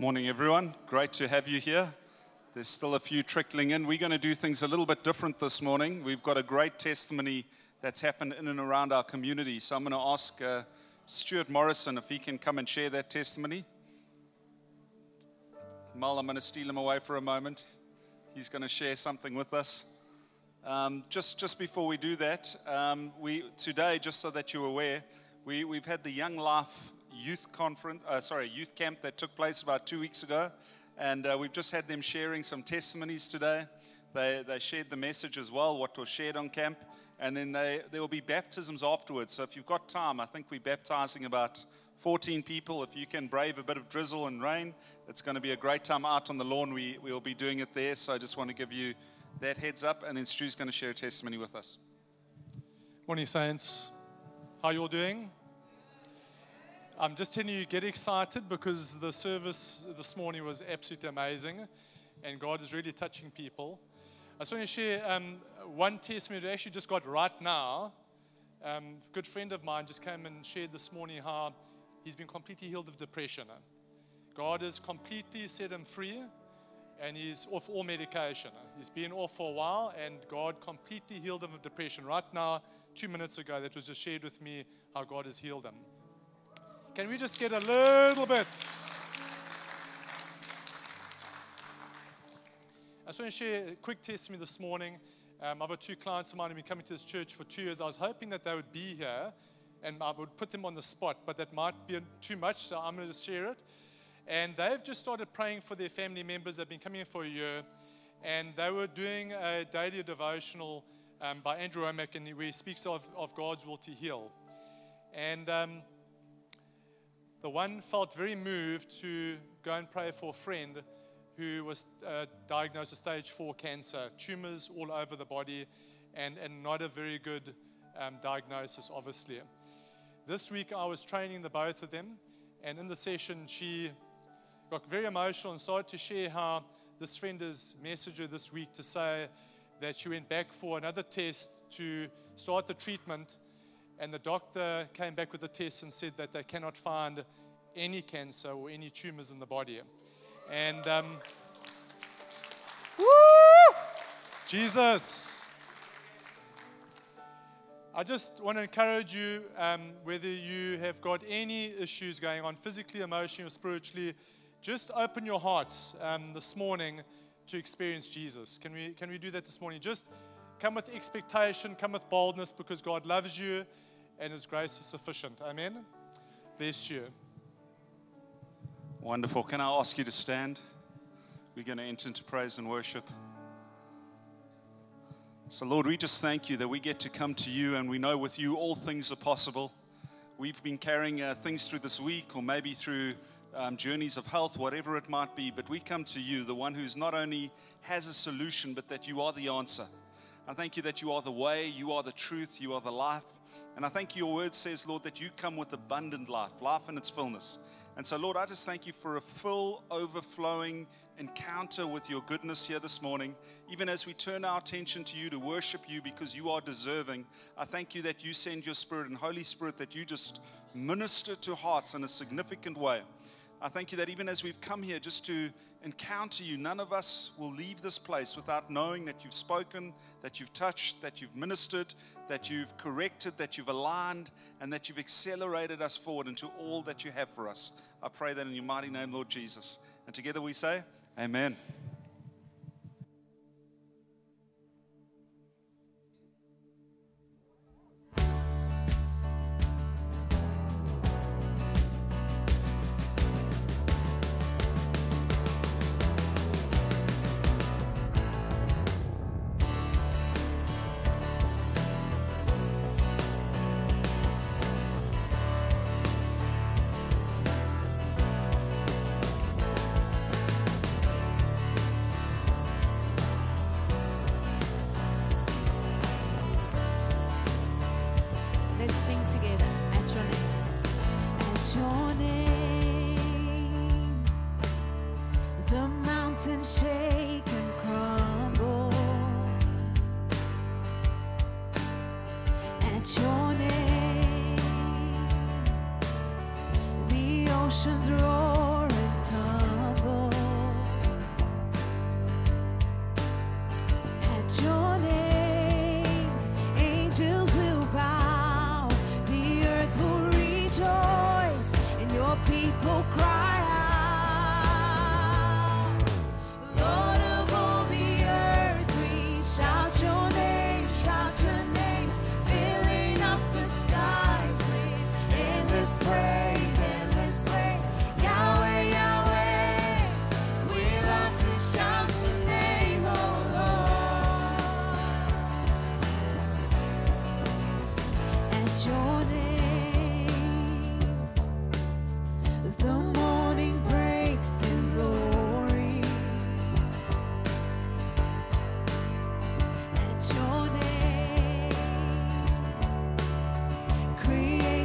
Morning, everyone. Great to have you here. There's still a few trickling in. We're going to do things a little bit different this morning. We've got a great testimony that's happened in and around our community. So I'm going to ask uh, Stuart Morrison if he can come and share that testimony. Mal, I'm going to steal him away for a moment. He's going to share something with us. Um, just, just before we do that, um, we, today, just so that you're aware, we, we've had the Young Life youth conference, uh, sorry, youth camp that took place about two weeks ago. And uh, we've just had them sharing some testimonies today. They, they shared the message as well, what was shared on camp. And then they, there will be baptisms afterwards. So if you've got time, I think we're baptizing about 14 people. If you can brave a bit of drizzle and rain, it's going to be a great time out on the lawn. We, we'll be doing it there. So I just want to give you that heads up. And then Stu's going to share a testimony with us. Morning, Saints. How you all doing? I'm just telling you, get excited because the service this morning was absolutely amazing and God is really touching people. I just want to share um, one testimony that I actually just got right now. Um, a good friend of mine just came and shared this morning how he's been completely healed of depression. God has completely set him free and he's off all medication. He's been off for a while and God completely healed him of depression. Right now, two minutes ago, that was just shared with me how God has healed him. Can we just get a little bit? I just want to share a quick testimony this morning. Um, I've got two clients of mine who've been coming to this church for two years. I was hoping that they would be here and I would put them on the spot, but that might be too much, so I'm going to just share it. And they've just started praying for their family members. They've been coming here for a year, and they were doing a daily devotional um, by Andrew Wommack, and where he speaks of, of God's will to heal. And um, the one felt very moved to go and pray for a friend who was uh, diagnosed with stage four cancer, tumors all over the body, and, and not a very good um, diagnosis, obviously. This week I was training the both of them, and in the session she got very emotional and started to share how this friend has messaged her this week to say that she went back for another test to start the treatment and the doctor came back with a test and said that they cannot find any cancer or any tumors in the body. And um, woo! Jesus. I just want to encourage you, um, whether you have got any issues going on, physically, emotionally, or spiritually, just open your hearts um, this morning to experience Jesus. Can we, can we do that this morning? Just come with expectation, come with boldness, because God loves you and His grace is sufficient. Amen. Bless you. Wonderful. Can I ask you to stand? We're going to enter into praise and worship. So, Lord, we just thank you that we get to come to you and we know with you all things are possible. We've been carrying uh, things through this week or maybe through um, journeys of health, whatever it might be, but we come to you, the one who's not only has a solution, but that you are the answer. I thank you that you are the way, you are the truth, you are the life. And I thank you, your word says, Lord, that you come with abundant life, life in its fullness. And so, Lord, I just thank you for a full, overflowing encounter with your goodness here this morning. Even as we turn our attention to you to worship you because you are deserving, I thank you that you send your Spirit and Holy Spirit that you just minister to hearts in a significant way. I thank you that even as we've come here just to encounter you, none of us will leave this place without knowing that you've spoken, that you've touched, that you've ministered, that you've corrected, that you've aligned, and that you've accelerated us forward into all that you have for us. I pray that in your mighty name, Lord Jesus. And together we say, Amen.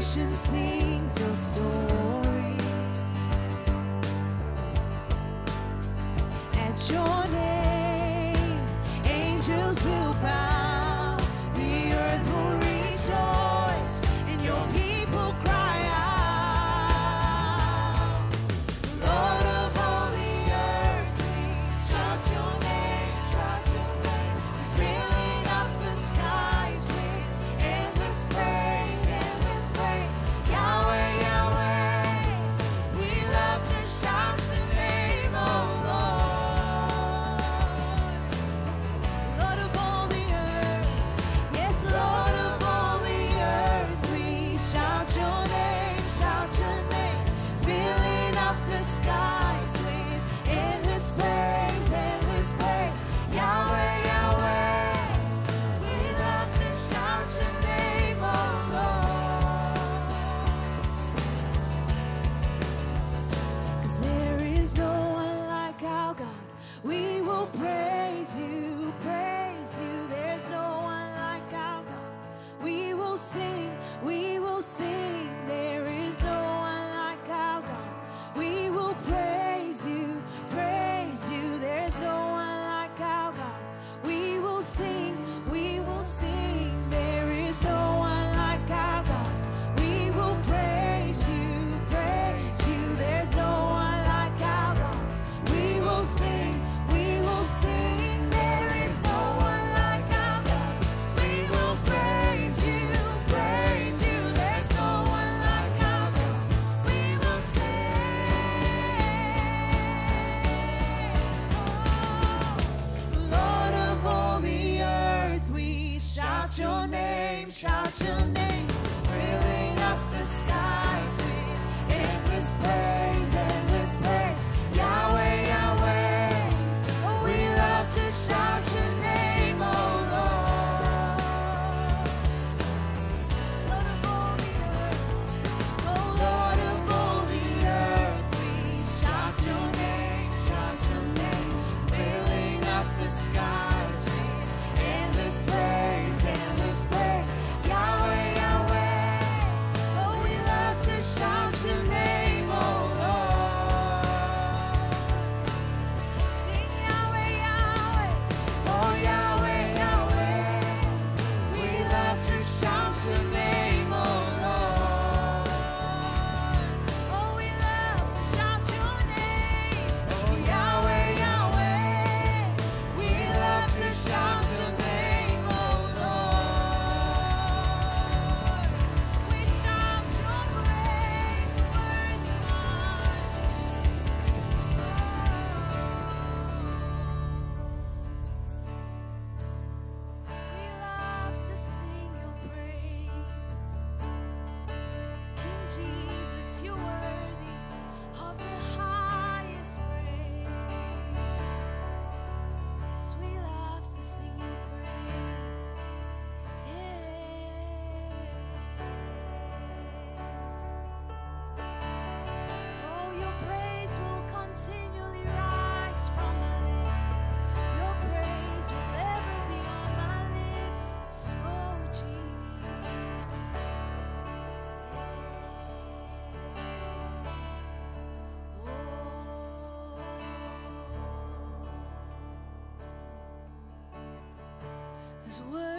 sings your story. At your name, angels will bow. His word.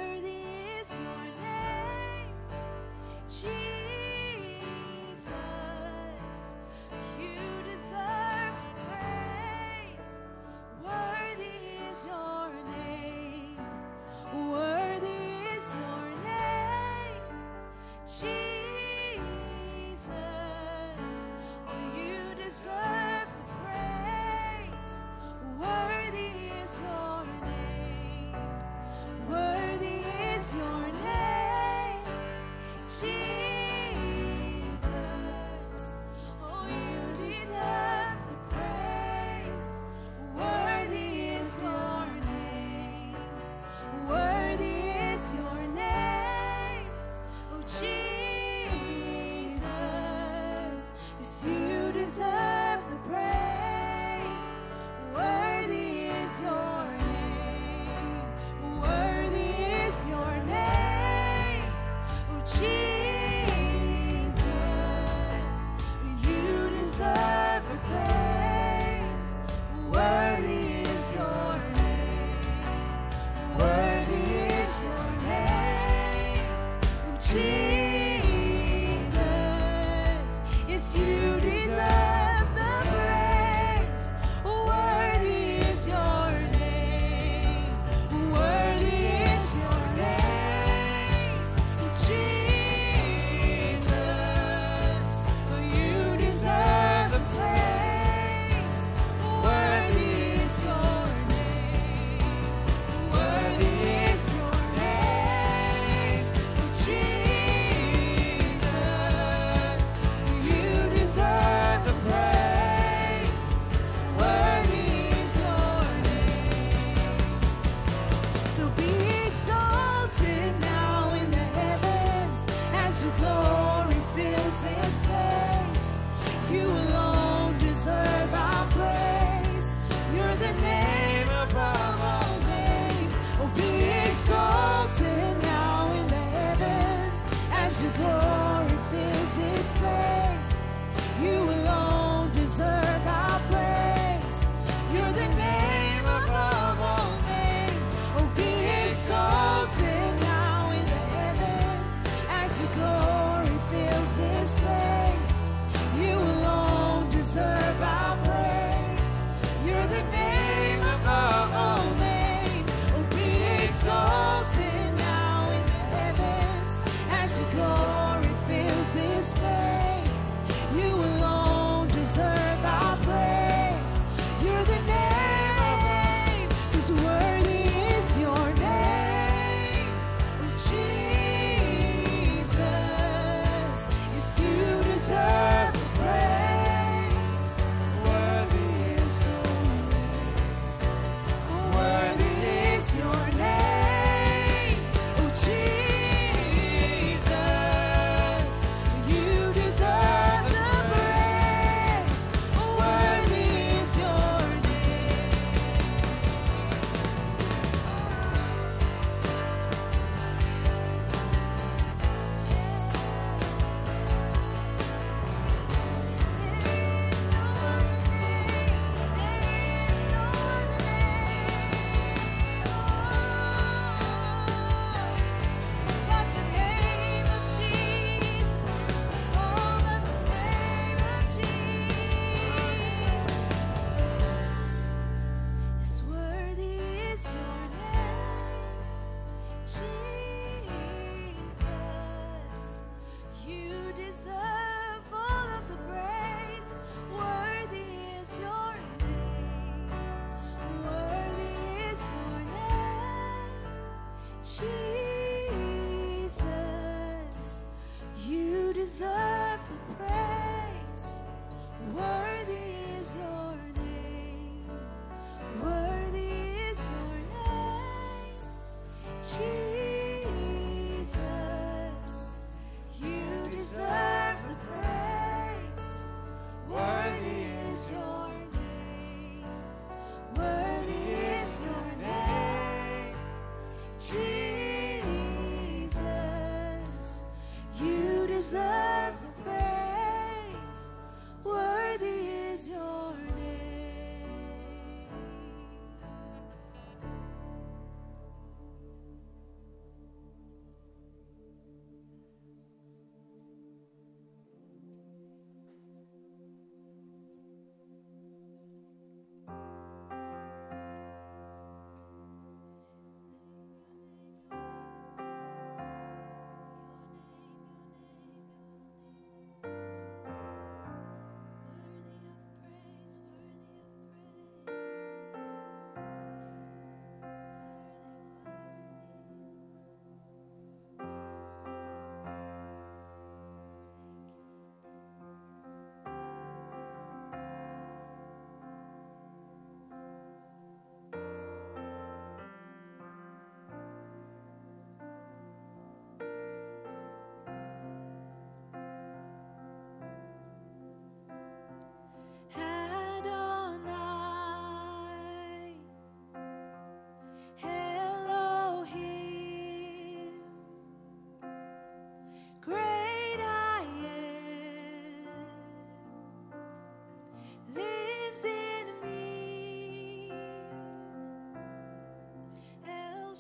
this place.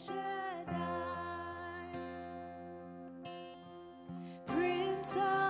Shaddai, Prince of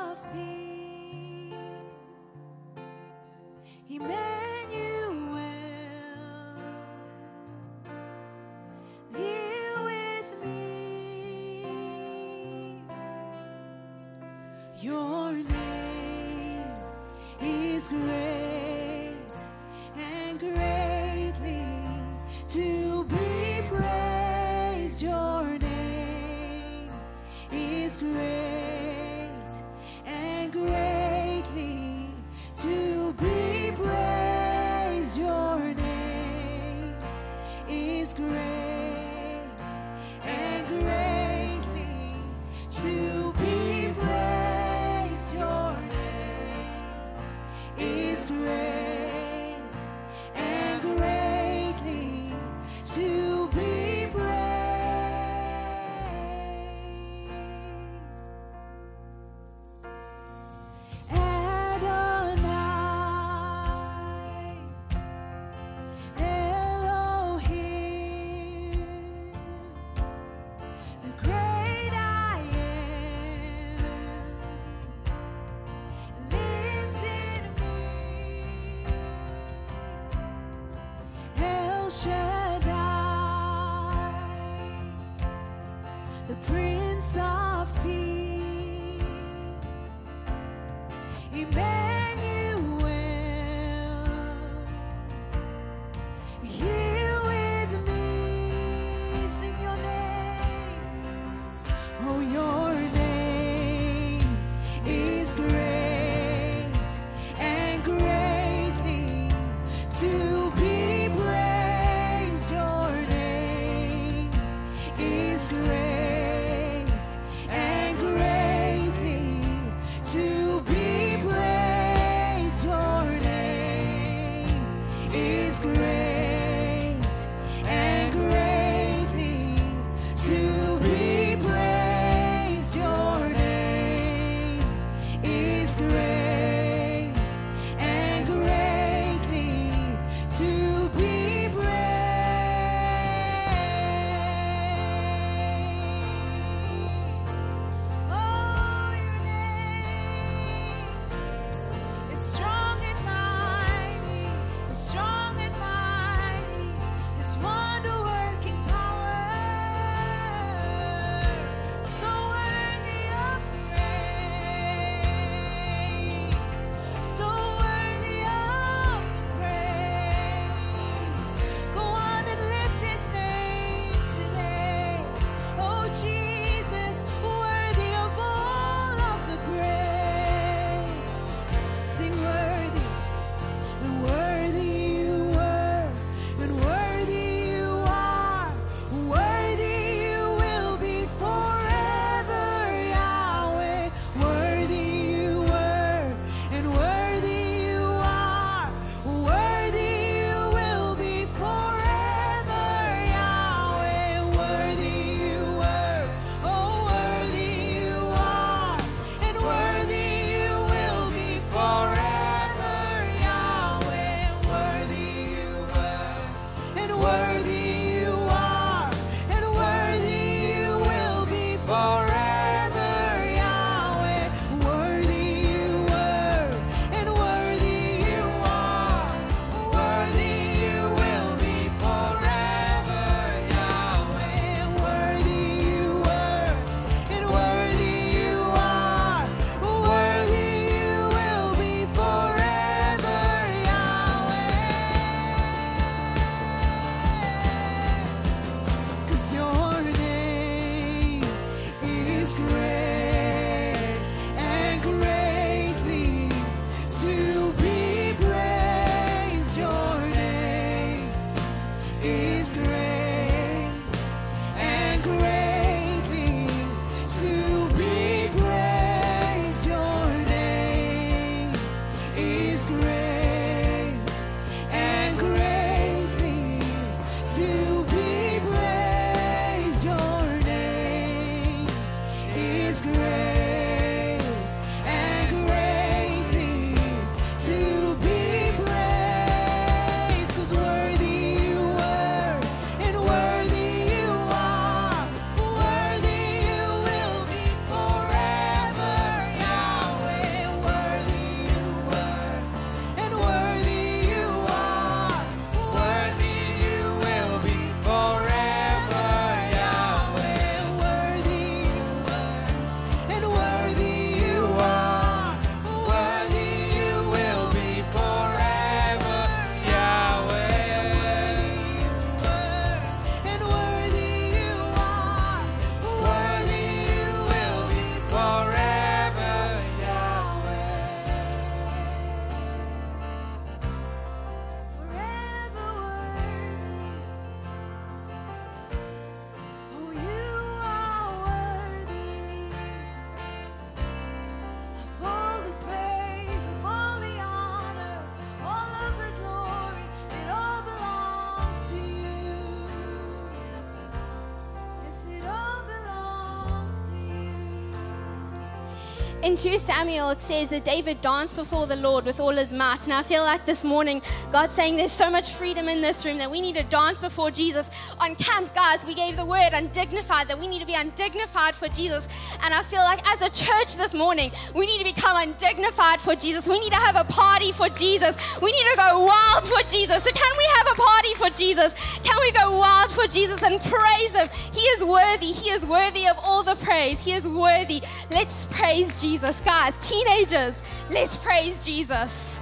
in 2 Samuel, it says that David danced before the Lord with all his might. And I feel like this morning, God's saying there's so much freedom in this room that we need to dance before Jesus. On camp, guys, we gave the word undignified, that we need to be undignified for Jesus. And I feel like as a church this morning, we need to become undignified for Jesus. We need to have a party for Jesus. We need to go wild for Jesus. So, can we have a party for Jesus? Can we go wild for Jesus and praise Him? He is worthy. He is worthy of all all the praise. He is worthy. Let's praise Jesus. Guys, teenagers, let's praise Jesus.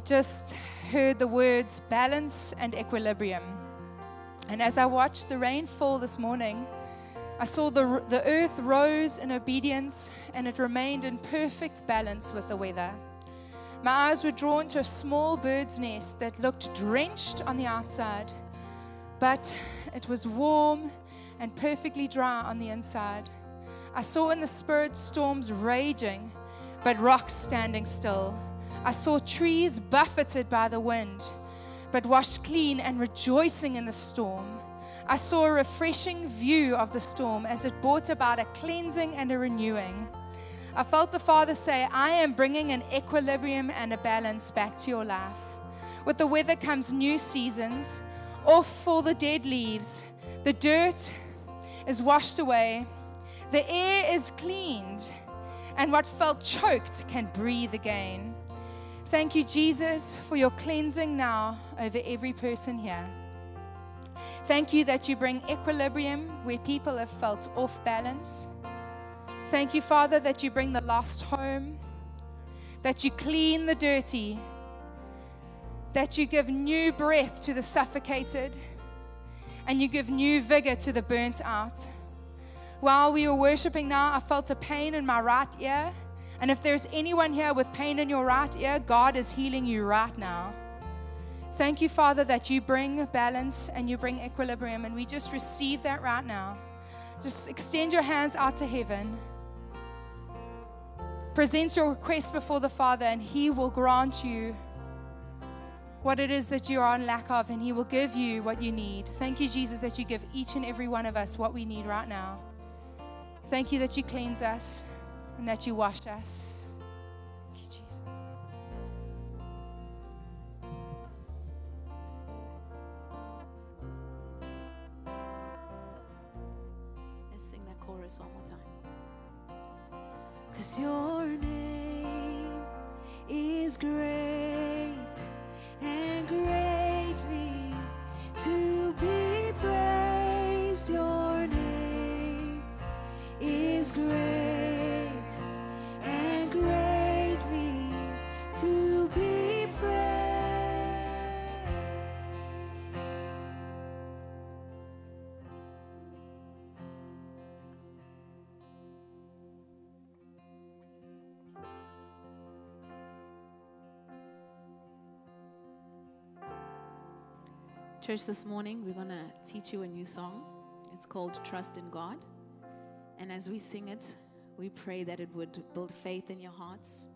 I just heard the words balance and equilibrium. And as I watched the rain fall this morning, I saw the, the earth rose in obedience and it remained in perfect balance with the weather. My eyes were drawn to a small bird's nest that looked drenched on the outside, but it was warm and perfectly dry on the inside. I saw in the spirit storms raging, but rocks standing still. I saw trees buffeted by the wind, but washed clean and rejoicing in the storm. I saw a refreshing view of the storm as it brought about a cleansing and a renewing. I felt the Father say, I am bringing an equilibrium and a balance back to your life. With the weather comes new seasons, off fall the dead leaves, the dirt is washed away, the air is cleaned, and what felt choked can breathe again. Thank you, Jesus, for your cleansing now over every person here. Thank you that you bring equilibrium where people have felt off balance. Thank you, Father, that you bring the lost home, that you clean the dirty, that you give new breath to the suffocated, and you give new vigor to the burnt out. While we were worshiping now, I felt a pain in my right ear. And if there's anyone here with pain in your right ear, God is healing you right now. Thank you, Father, that you bring balance and you bring equilibrium. And we just receive that right now. Just extend your hands out to heaven. Present your request before the Father, and He will grant you what it is that you are in lack of, and He will give you what you need. Thank you, Jesus, that you give each and every one of us what we need right now. Thank you that you cleanse us and that you wash us. Thank you, Jesus. Let's sing that chorus one more time. Cause your name is great and greatly to be praised. Your name is great Church, this morning we're going to teach you a new song. It's called Trust in God. And as we sing it, we pray that it would build faith in your hearts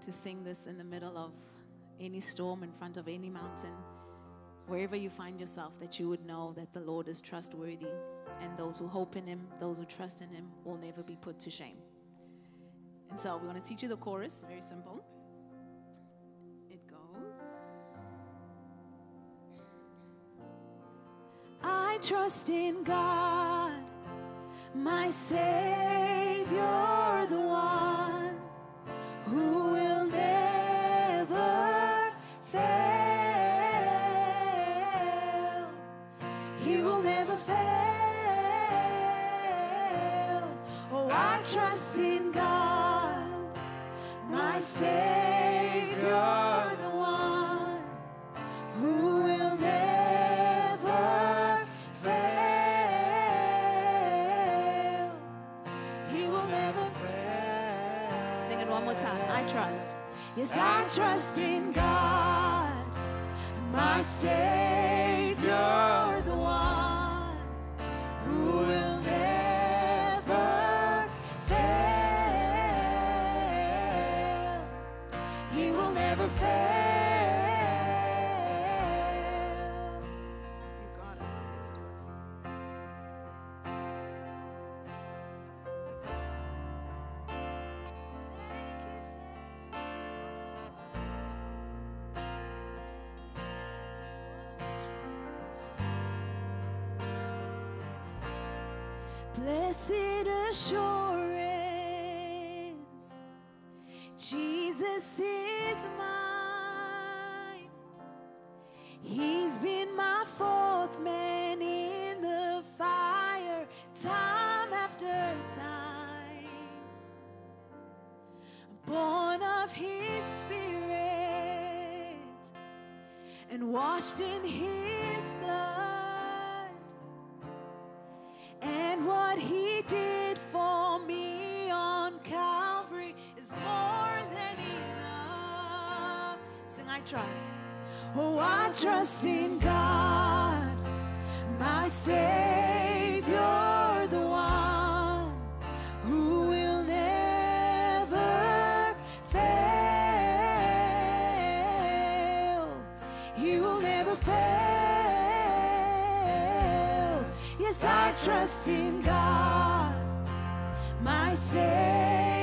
to sing this in the middle of any storm, in front of any mountain, wherever you find yourself, that you would know that the Lord is trustworthy. And those who hope in Him, those who trust in Him, will never be put to shame. And so we want to teach you the chorus, very simple. I trust in God, my Savior, the one who will never fail. He will never fail. Oh, I trust in God, my Savior, I trust. Yes, I trust in God, my Savior, Blessed assurance, Jesus is mine. He's been my fourth man in the fire, time after time. Born of His Spirit and washed in His I trust. Oh, I trust in God, my Savior, the one who will never fail. He will never fail. Yes, I trust in God, my Savior.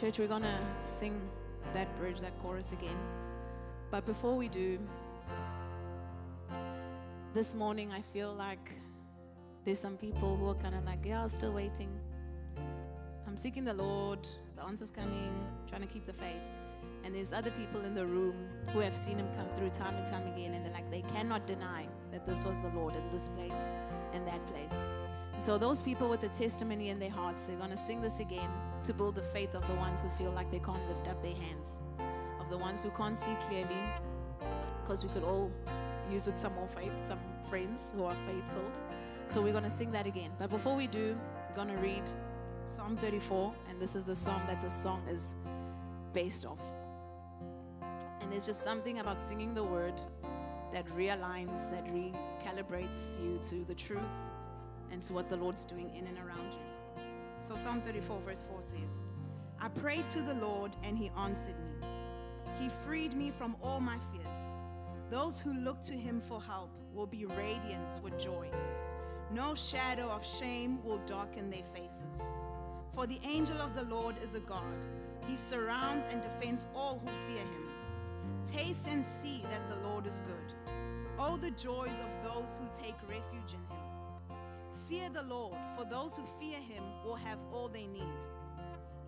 Church, we're going to sing that bridge, that chorus again. But before we do, this morning I feel like there's some people who are kind of like, yeah, I'm still waiting. I'm seeking the Lord, the answer's coming, trying to keep the faith. And there's other people in the room who have seen him come through time and time again, and they're like, they cannot deny that this was the Lord in this place and that place. So, those people with the testimony in their hearts, they're going to sing this again to build the faith of the ones who feel like they can't lift up their hands, of the ones who can't see clearly, because we could all use with some more faith, some friends who are faithful. So, we're going to sing that again. But before we do, we're going to read Psalm 34, and this is the psalm that this song is based off. And there's just something about singing the word that realigns, that recalibrates you to the truth and to what the Lord's doing in and around you. So, Psalm 34, verse 4 says, I prayed to the Lord, and he answered me. He freed me from all my fears. Those who look to him for help will be radiant with joy. No shadow of shame will darken their faces. For the angel of the Lord is a God. He surrounds and defends all who fear him. Taste and see that the Lord is good. Oh, the joys of those who take refuge in him. Fear the Lord, for those who fear him will have all they need.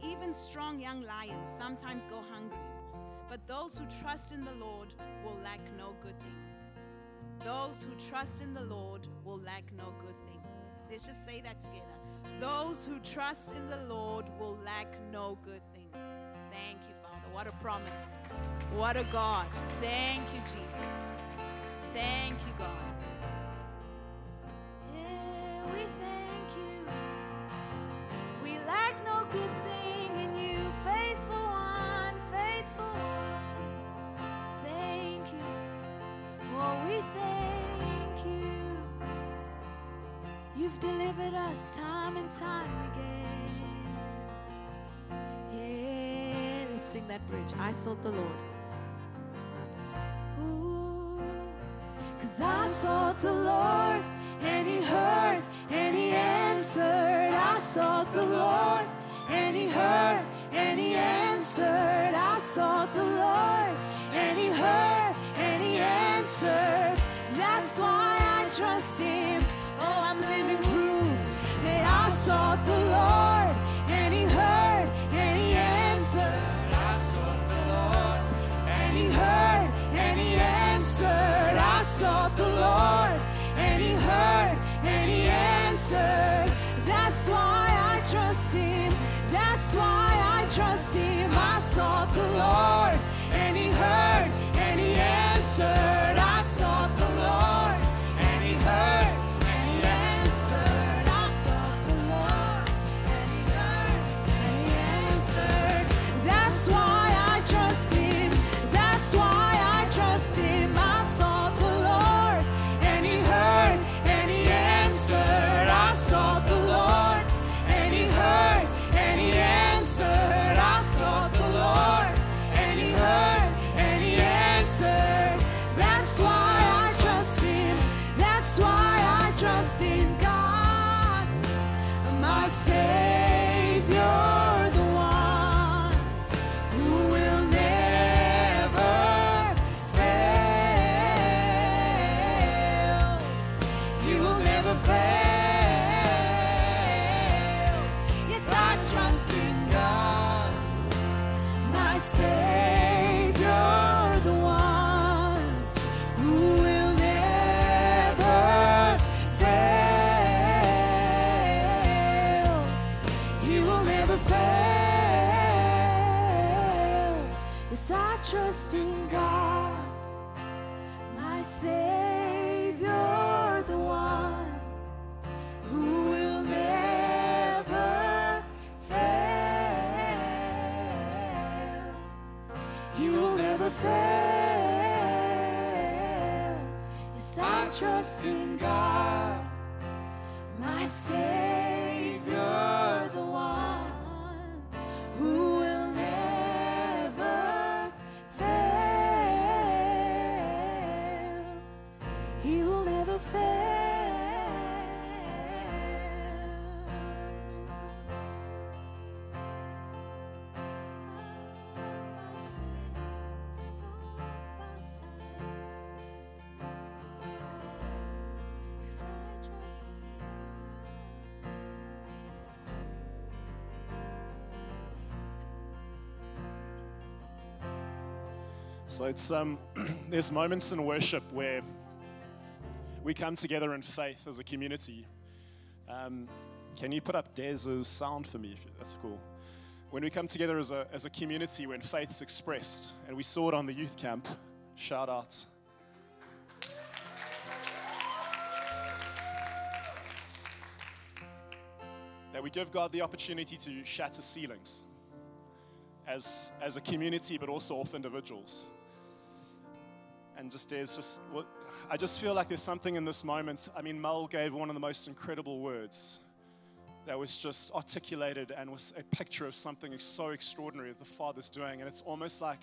Even strong young lions sometimes go hungry, but those who trust in the Lord will lack no good thing. Those who trust in the Lord will lack no good thing. Let's just say that together. Those who trust in the Lord will lack no good thing. Thank you, Father. What a promise. What a God. Thank you, Jesus. Thank you, God. Time and time again. Yeah, let's sing that bridge. I sought the Lord. Ooh, Cause I sought the Lord heard and he answered. I sought the Lord and he heard and he answered. I sought the Lord and he heard and he answered. Trust in God, my Savior, the one who will never fail. He will never fail. Yes, I trust in God, my Savior, So it's um, there's moments in worship where we come together in faith as a community. Um, can you put up Dez's sound for me? That's cool. When we come together as a, as a community, when faith's expressed, and we saw it on the youth camp, shout out. That we give God the opportunity to shatter ceilings as, as a community, but also off individuals. And just there's just what I just feel like there's something in this moment. I mean, Mel gave one of the most incredible words that was just articulated and was a picture of something so extraordinary that the Father's doing. And it's almost like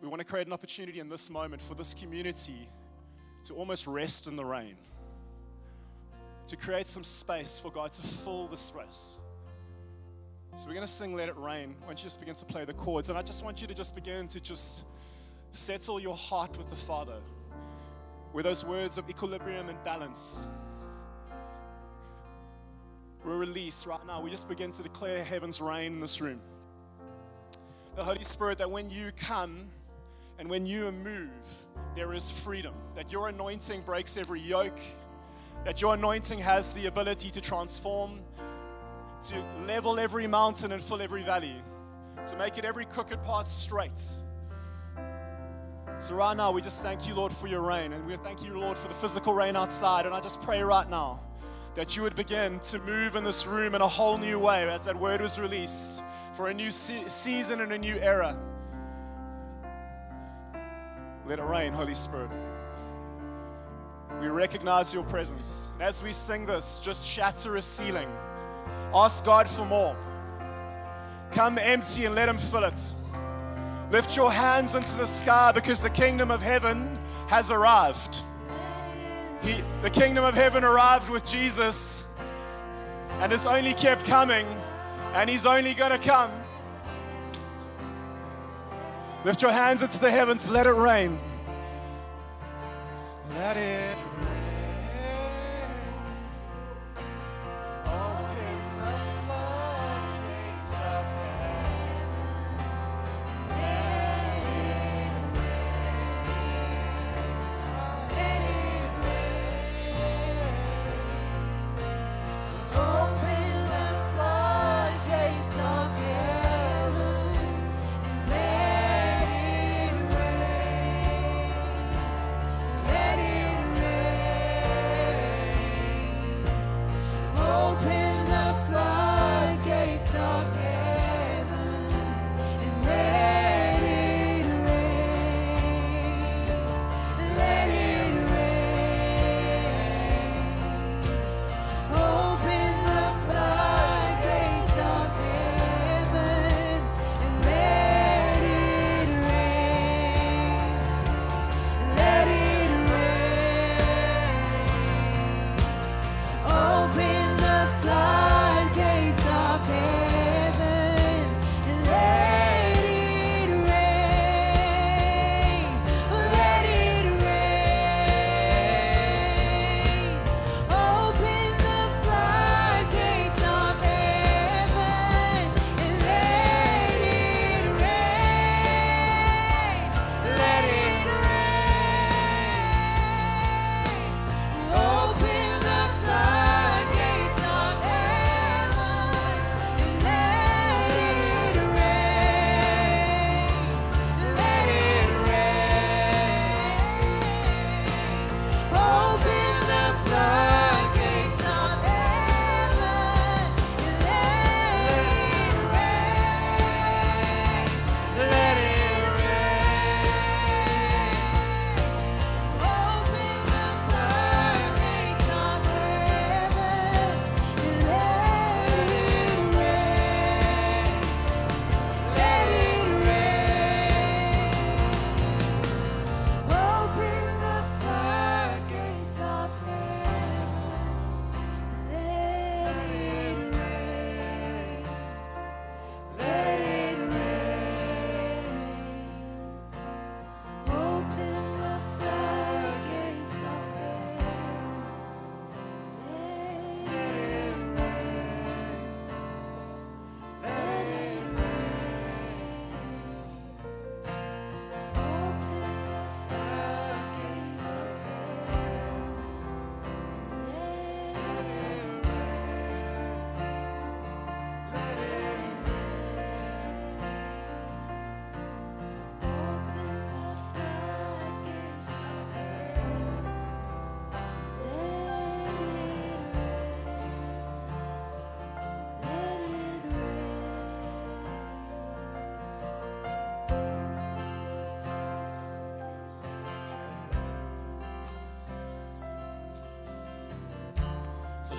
we want to create an opportunity in this moment for this community to almost rest in the rain, to create some space for God to fill the space. So we're going to sing Let It Rain. Why don't you just begin to play the chords? And I just want you to just begin to just settle your heart with the Father, where those words of equilibrium and balance were released right now. We just begin to declare heaven's reign in this room. The Holy Spirit, that when you come and when you move, there is freedom. That your anointing breaks every yoke. That your anointing has the ability to transform, to level every mountain and fill every valley, to make it every crooked path straight. So, right now, we just thank you, Lord, for your rain. And we thank you, Lord, for the physical rain outside. And I just pray right now that you would begin to move in this room in a whole new way as that word was released for a new se- season and a new era. Let it rain, Holy Spirit. We recognize your presence. And as we sing this, just shatter a ceiling. Ask God for more. Come empty and let Him fill it. Lift your hands into the sky because the kingdom of heaven has arrived. He, the kingdom of heaven arrived with Jesus and has only kept coming, and He's only going to come. Lift your hands into the heavens, let it rain. Let it rain.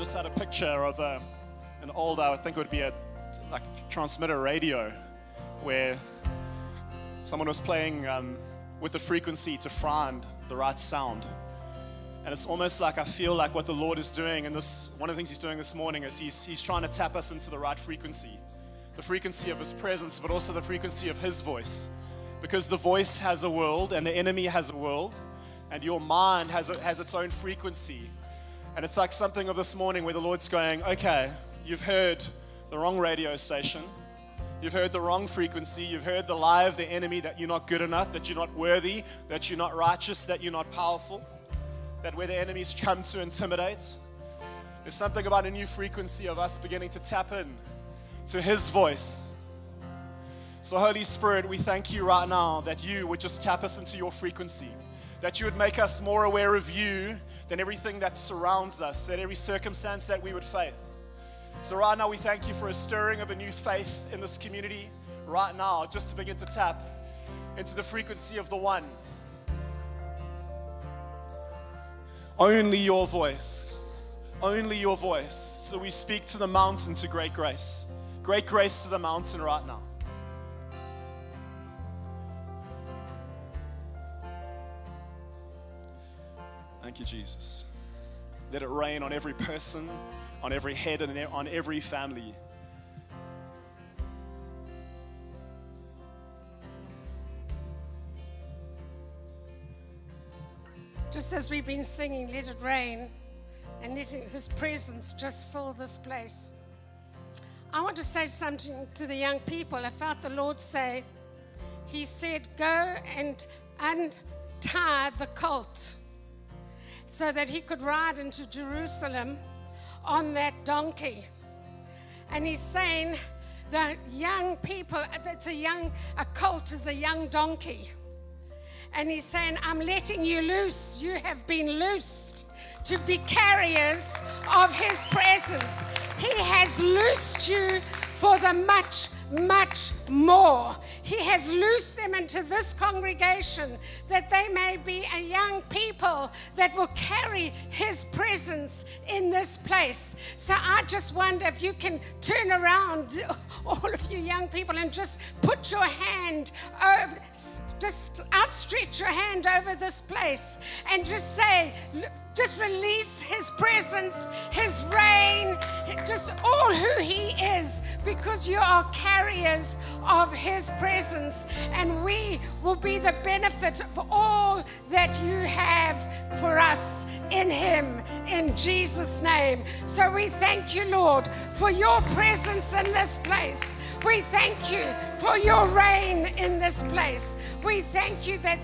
Just had a picture of a, an old, I think it would be a like transmitter radio, where someone was playing um, with the frequency to find the right sound. And it's almost like I feel like what the Lord is doing, and this one of the things He's doing this morning is He's, he's trying to tap us into the right frequency the frequency of His presence, but also the frequency of His voice. Because the voice has a world, and the enemy has a world, and your mind has, a, has its own frequency. And it's like something of this morning where the Lord's going, okay, you've heard the wrong radio station. You've heard the wrong frequency. You've heard the lie of the enemy that you're not good enough, that you're not worthy, that you're not righteous, that you're not powerful, that where the enemies come to intimidate. There's something about a new frequency of us beginning to tap in to His voice. So, Holy Spirit, we thank you right now that you would just tap us into your frequency, that you would make us more aware of you than everything that surrounds us, that every circumstance that we would face. So, right now, we thank you for a stirring of a new faith in this community, right now, just to begin to tap into the frequency of the one. Only your voice. Only your voice. So we speak to the mountain to great grace. Great grace to the mountain right now. Thank you, Jesus. Let it rain on every person, on every head, and on every family. Just as we've been singing, Let It Rain, and let His presence just fill this place. I want to say something to the young people. I felt the Lord say, He said, Go and untie the colt so that he could ride into Jerusalem on that donkey. And He's saying, the young people, it's a young, a colt is a young donkey. And he's saying, I'm letting you loose. You have been loosed to be carriers of his presence. He has loosed you for the much, much more. He has loosed them into this congregation that they may be a young people that will carry His presence in this place. So I just wonder if you can turn around, all of you young people, and just put your hand over, just outstretch your hand over this place and just say, just release His presence, His reign, just all who He is, because you are carriers of His presence. And we will be the benefit of all that you have for us in Him, in Jesus' name. So we thank you, Lord, for your presence in this place. We thank you for your reign in this place. We thank you that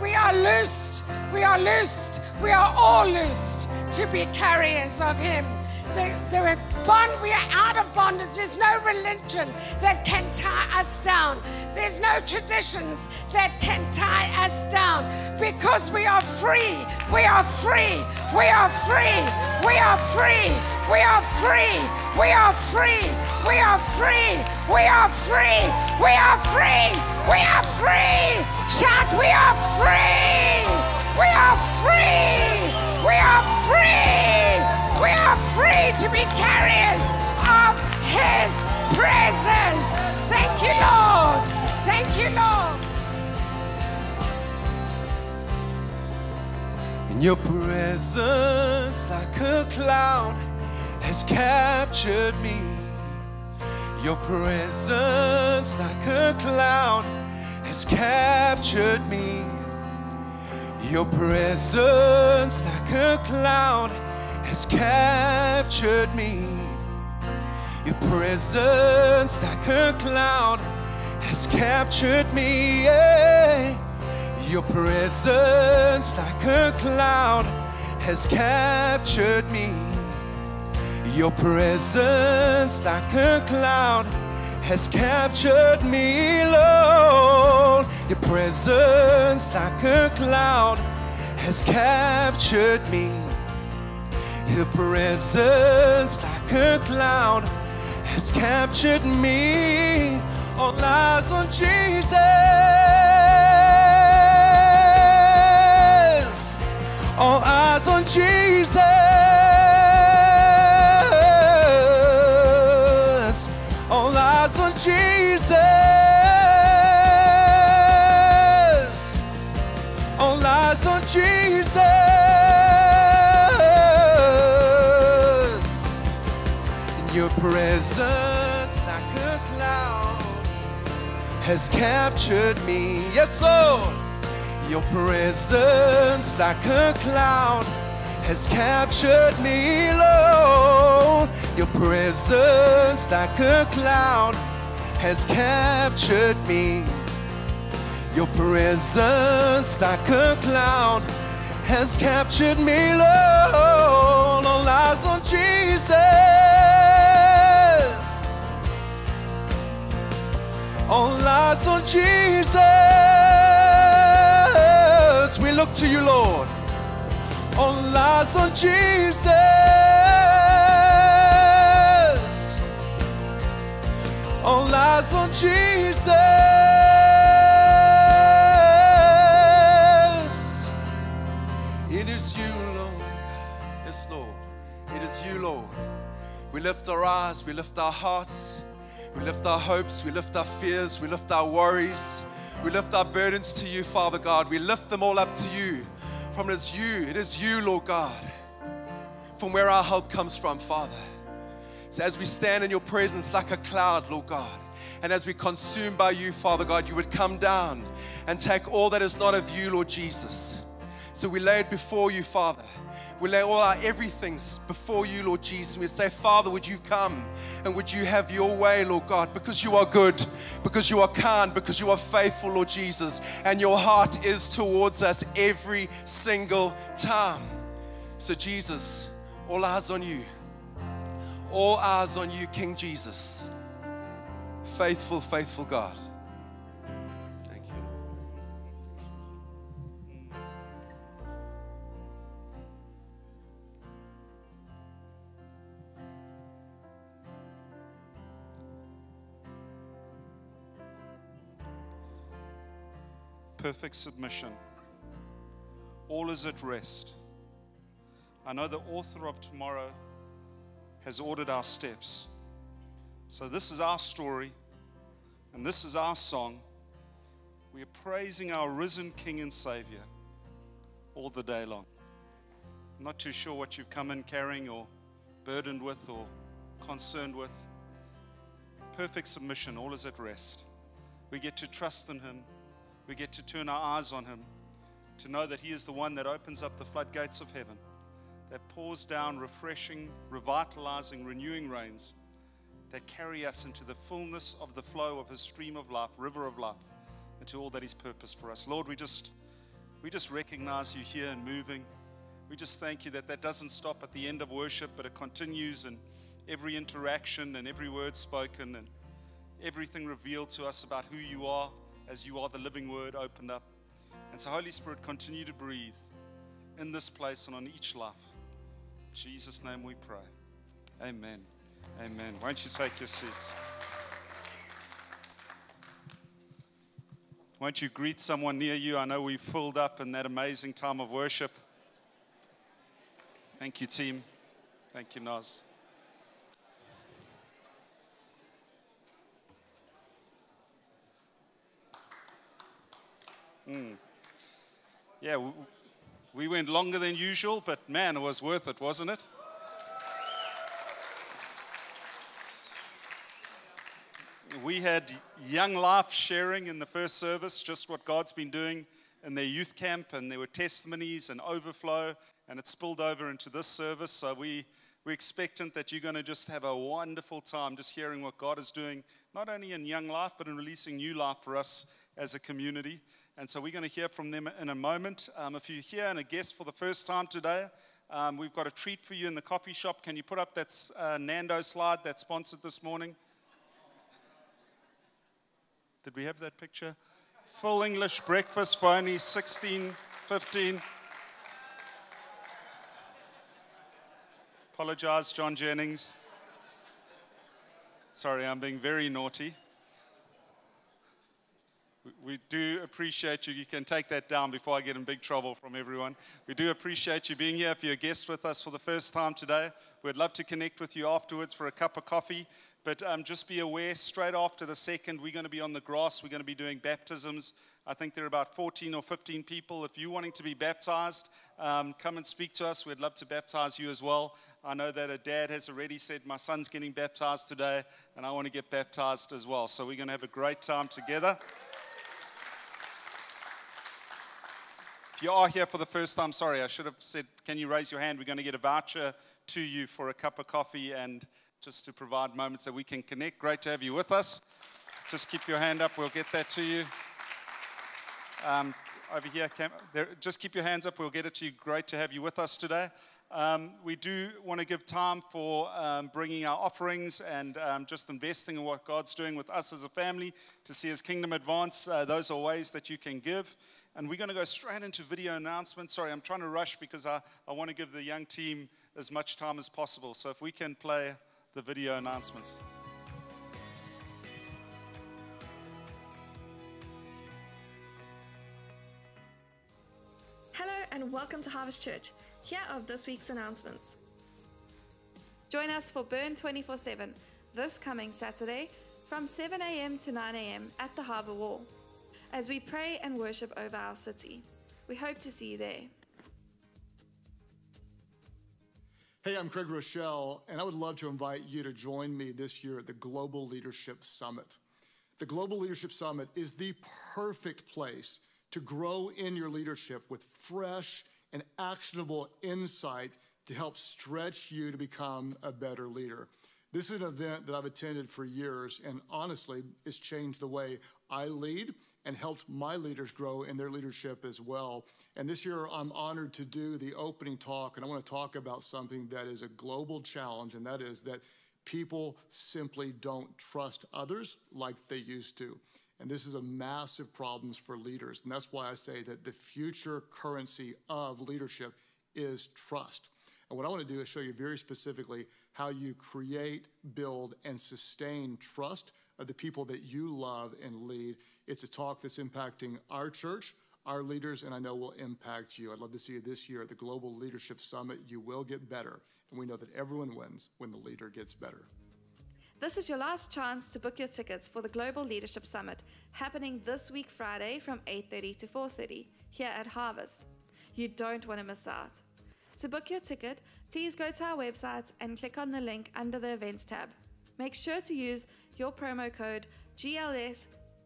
we are loosed. We are loosed. We are all loosed to be carriers of Him. The, bond, we are out of bondage. There's no religion that can tie us down. There's no traditions that can tie us down because we are free. We are free. We are free. We are free. We are free. We are free. We are free. We are free. We are free. We are free. Shout, we are free. We are free. We are free. We are free to be carriers of His presence. Thank you, Lord. Thank you, Lord. In your presence, like a cloud, has captured me. Your presence, like a cloud, has captured me. Your presence, like a cloud, has captured me. Your presence, like a cloud, has captured me. Yeah. Your presence, like a cloud, has captured me. Your presence, like a cloud, has captured me, Lord. Your presence, like a cloud, has captured me. Your presence, like a cloud, has captured me. All eyes on Jesus. All eyes on Jesus. Presence like a cloud has captured me. Yes, Lord. Your presence like a cloud has captured me, Lord. Your presence like a cloud has captured me. Your presence like a cloud has captured me, Lord. All eyes on Jesus. All eyes on Jesus. We look to you, Lord. All eyes on Jesus. All eyes on Jesus. It is you, Lord. Yes, Lord. It is you, Lord. We lift our eyes, we lift our hearts, we lift our hopes, we lift our fears, we lift our worries, we lift our burdens to you, Father God. We lift them all up to you. From it is you, it is you, Lord God, from where our help comes from, Father. So as we stand in your presence like a cloud, Lord God, and as we consumed by you, Father God, you would come down and take all that is not of you, Lord Jesus. So we lay it before you, Father. We lay all our everythings before you, Lord Jesus. We say, Father, would you come and would you have your way, Lord God, because you are good, because you are kind, because you are faithful, Lord Jesus, and your heart is towards us every single time. So, Jesus, all eyes on you. All eyes on you, King Jesus. Faithful, faithful God. Perfect submission. All is at rest. I know the author of tomorrow has ordered our steps. So, this is our story, and this is our song. We are praising our risen King and Savior all the day long. I'm not too sure what you've come in carrying, or burdened with, or concerned with. Perfect submission, all is at rest. We get to trust in Him we get to turn our eyes on Him, to know that He is the one that opens up the floodgates of heaven, that pours down refreshing, revitalizing, renewing rains that carry us into the fullness of the flow of His stream of life, river of life, into all that He's purposed for us. Lord, we just, we just recognize You here and moving. We just thank You that that doesn't stop at the end of worship, but it continues in every interaction and every word spoken and everything revealed to us about who You are as you are the living word opened up. And so, Holy Spirit, continue to breathe in this place and on each life. In Jesus' name we pray. Amen. Amen. Won't you take your seats? Won't you greet someone near you? I know we filled up in that amazing time of worship. Thank you, team. Thank you, Naz. Mm. Yeah, we went longer than usual, but man, it was worth it, wasn't it? We had young life sharing in the first service, just what God's been doing in their youth camp, and there were testimonies and overflow, and it spilled over into this service. So we, we're expectant that you're going to just have a wonderful time just hearing what God is doing, not only in young life, but in releasing new life for us as a community. And so we're going to hear from them in a moment. Um, if you're here and a guest for the first time today, um, we've got a treat for you in the coffee shop. Can you put up that uh, Nando slide that's sponsored this morning? Did we have that picture? Full English breakfast for only 16, 15. Apologize, John Jennings. Sorry, I'm being very naughty. We do appreciate you. You can take that down before I get in big trouble from everyone. We do appreciate you being here. If you're a guest with us for the first time today, we'd love to connect with you afterwards for a cup of coffee. But um, just be aware, straight after the second, we're going to be on the grass. We're going to be doing baptisms I think there are about 14 or 15 people. If you're wanting to be baptized, um, come and speak to us. We'd love to baptize you as well. I know that a dad has already said, My son's getting baptized today, and I want to get baptized as well. So we're going to have a great time together. If you are here for the first time, sorry, I should have said, can you raise your hand? We're going to get a voucher to you for a cup of coffee and just to provide moments that we can connect. Great to have you with us. Just keep your hand up, we'll get that to you. Um, over here, Cam, there, just keep your hands up, we'll get it to you. Great to have you with us today. Um, we do want to give time for um, bringing our offerings and um, just investing in what God's doing with us as a family to see His kingdom advance. Uh, those are ways that you can give. And we're going to go straight into video announcements. Sorry, I'm trying to rush because I, I want to give the young team as much time as possible. So if we can play the video announcements. Hello and welcome to Harvest Church. Here are this week's announcements. Join us for Burn 24 7 this coming Saturday from 7 a.m. to 9 a.m. at the Harbour Wall as we pray and worship over our city. We hope to see you there. Hey, I'm Craig Groeschel, and I would love to invite you to join me this year at the Global Leadership Summit. The Global Leadership Summit is the perfect place to grow in your leadership with fresh and actionable insight to help stretch you to become a better leader. This is an event that I've attended for years, and honestly, it's changed the way I lead and helped my leaders grow in their leadership as well. And this year, I'm honored to do the opening talk, and I want to talk about something that is a global challenge, and that is that people simply don't trust others like they used to. And this is a massive problem for leaders. And that's why I say that the future currency of leadership is trust. And what I want to do is show you very specifically how you create, build, and sustain trust of the people that you love and lead. It's a talk that's impacting our church, our leaders, and I know will impact you. I'd love to see you this year at the Global Leadership Summit. You will get better, and we know that everyone wins when the leader gets better. This is your last chance to book your tickets for the Global Leadership Summit happening this week Friday from 8:30 to 4:30 here at Harvest. You don't want to miss out. To book your ticket, please go to our website and click on the link under the events tab. Make sure to use your promo code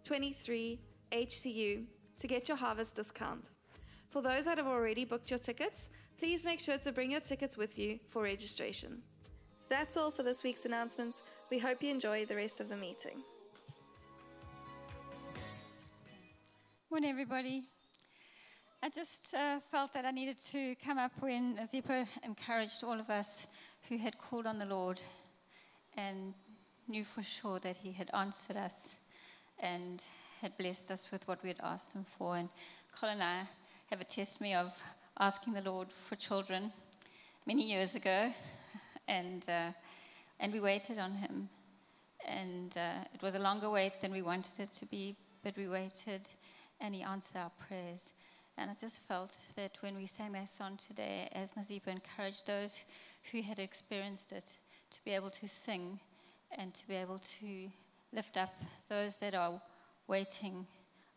GLS23HCU to get your harvest discount. For those that have already booked your tickets, please make sure to bring your tickets with you for registration. That's all for this week's announcements. We hope you enjoy the rest of the meeting. Morning, everybody. I just uh, felt that I needed to come up when Zippo encouraged all of us who had called on the Lord and knew for sure that He had answered us and had blessed us with what we had asked Him for. And Colin and I have a testimony of asking the Lord for children many years ago, and uh, and we waited on Him, and uh, it was a longer wait than we wanted it to be, but we waited, and He answered our prayers. And I just felt that when we sang that song today, as Nazipa encouraged those who had experienced it to be able to sing and to be able to lift up those that are waiting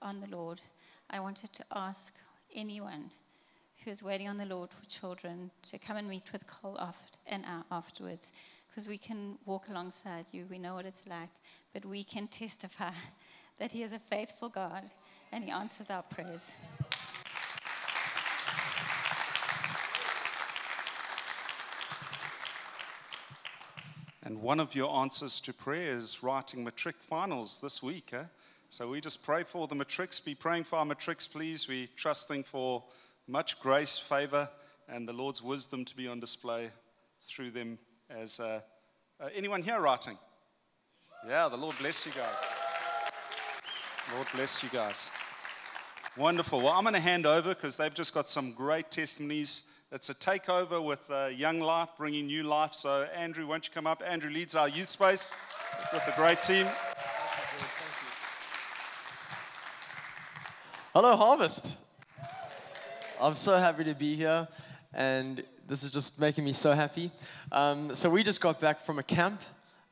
on the Lord, I wanted to ask anyone who is waiting on the Lord for children to come and meet with Cole after, and uh, afterwards, because we can walk alongside you. We know what it's like, but we can testify that He is a faithful God and He answers our prayers. And one of your answers to prayer is writing matric finals this week. Eh? So we just pray for the matrics. Be praying for our matrics, please. We trusting for much grace, favor, and the Lord's wisdom to be on display through them. As uh, uh, anyone here writing? Yeah, the Lord bless you guys. Lord bless you guys. Wonderful. Well, I'm going to hand over because they've just got some great testimonies it's a takeover with uh, Young Life, bringing new life. So, Andrew, won't you come up? Andrew leads our youth space with a great team. Hello, Harvest. I'm so happy to be here, and this is just making me so happy. Um, so, we just got back from a camp,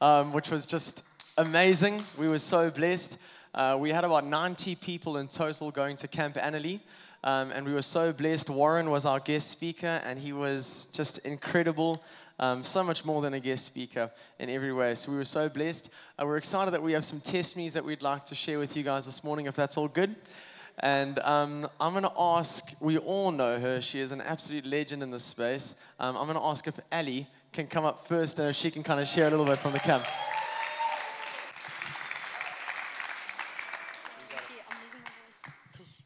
um, which was just amazing. We were so blessed. Uh, we had about 90 people in total going to Camp Annalee. Um, and we were so blessed. Warren was our guest speaker, and he was just incredible. Um, so much more than a guest speaker in every way. So we were so blessed. Uh, we're excited that we have some testimonies that we'd like to share with you guys this morning, if that's all good. And um, I'm going to ask, we all know her, she is an absolute legend in this space. Um, I'm going to ask if Ali can come up first and if she can kind of share a little bit from the camp.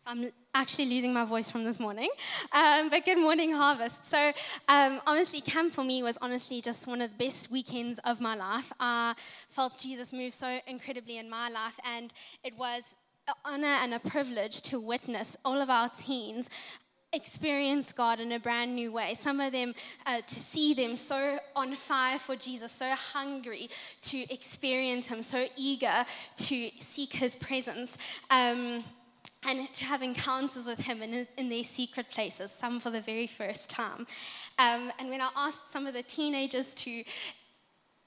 I'm actually losing my voice from this morning. Um, but good morning, Harvest. So, um, honestly, camp for me was honestly just one of the best weekends of my life. I felt Jesus move so incredibly in my life, and it was an honor and a privilege to witness all of our teens experience God in a brand new way. Some of them, uh, to see them so on fire for Jesus, so hungry to experience Him, so eager to seek His presence. Um, and to have encounters with him in, in their secret places, some for the very first time. Um, and when I asked some of the teenagers to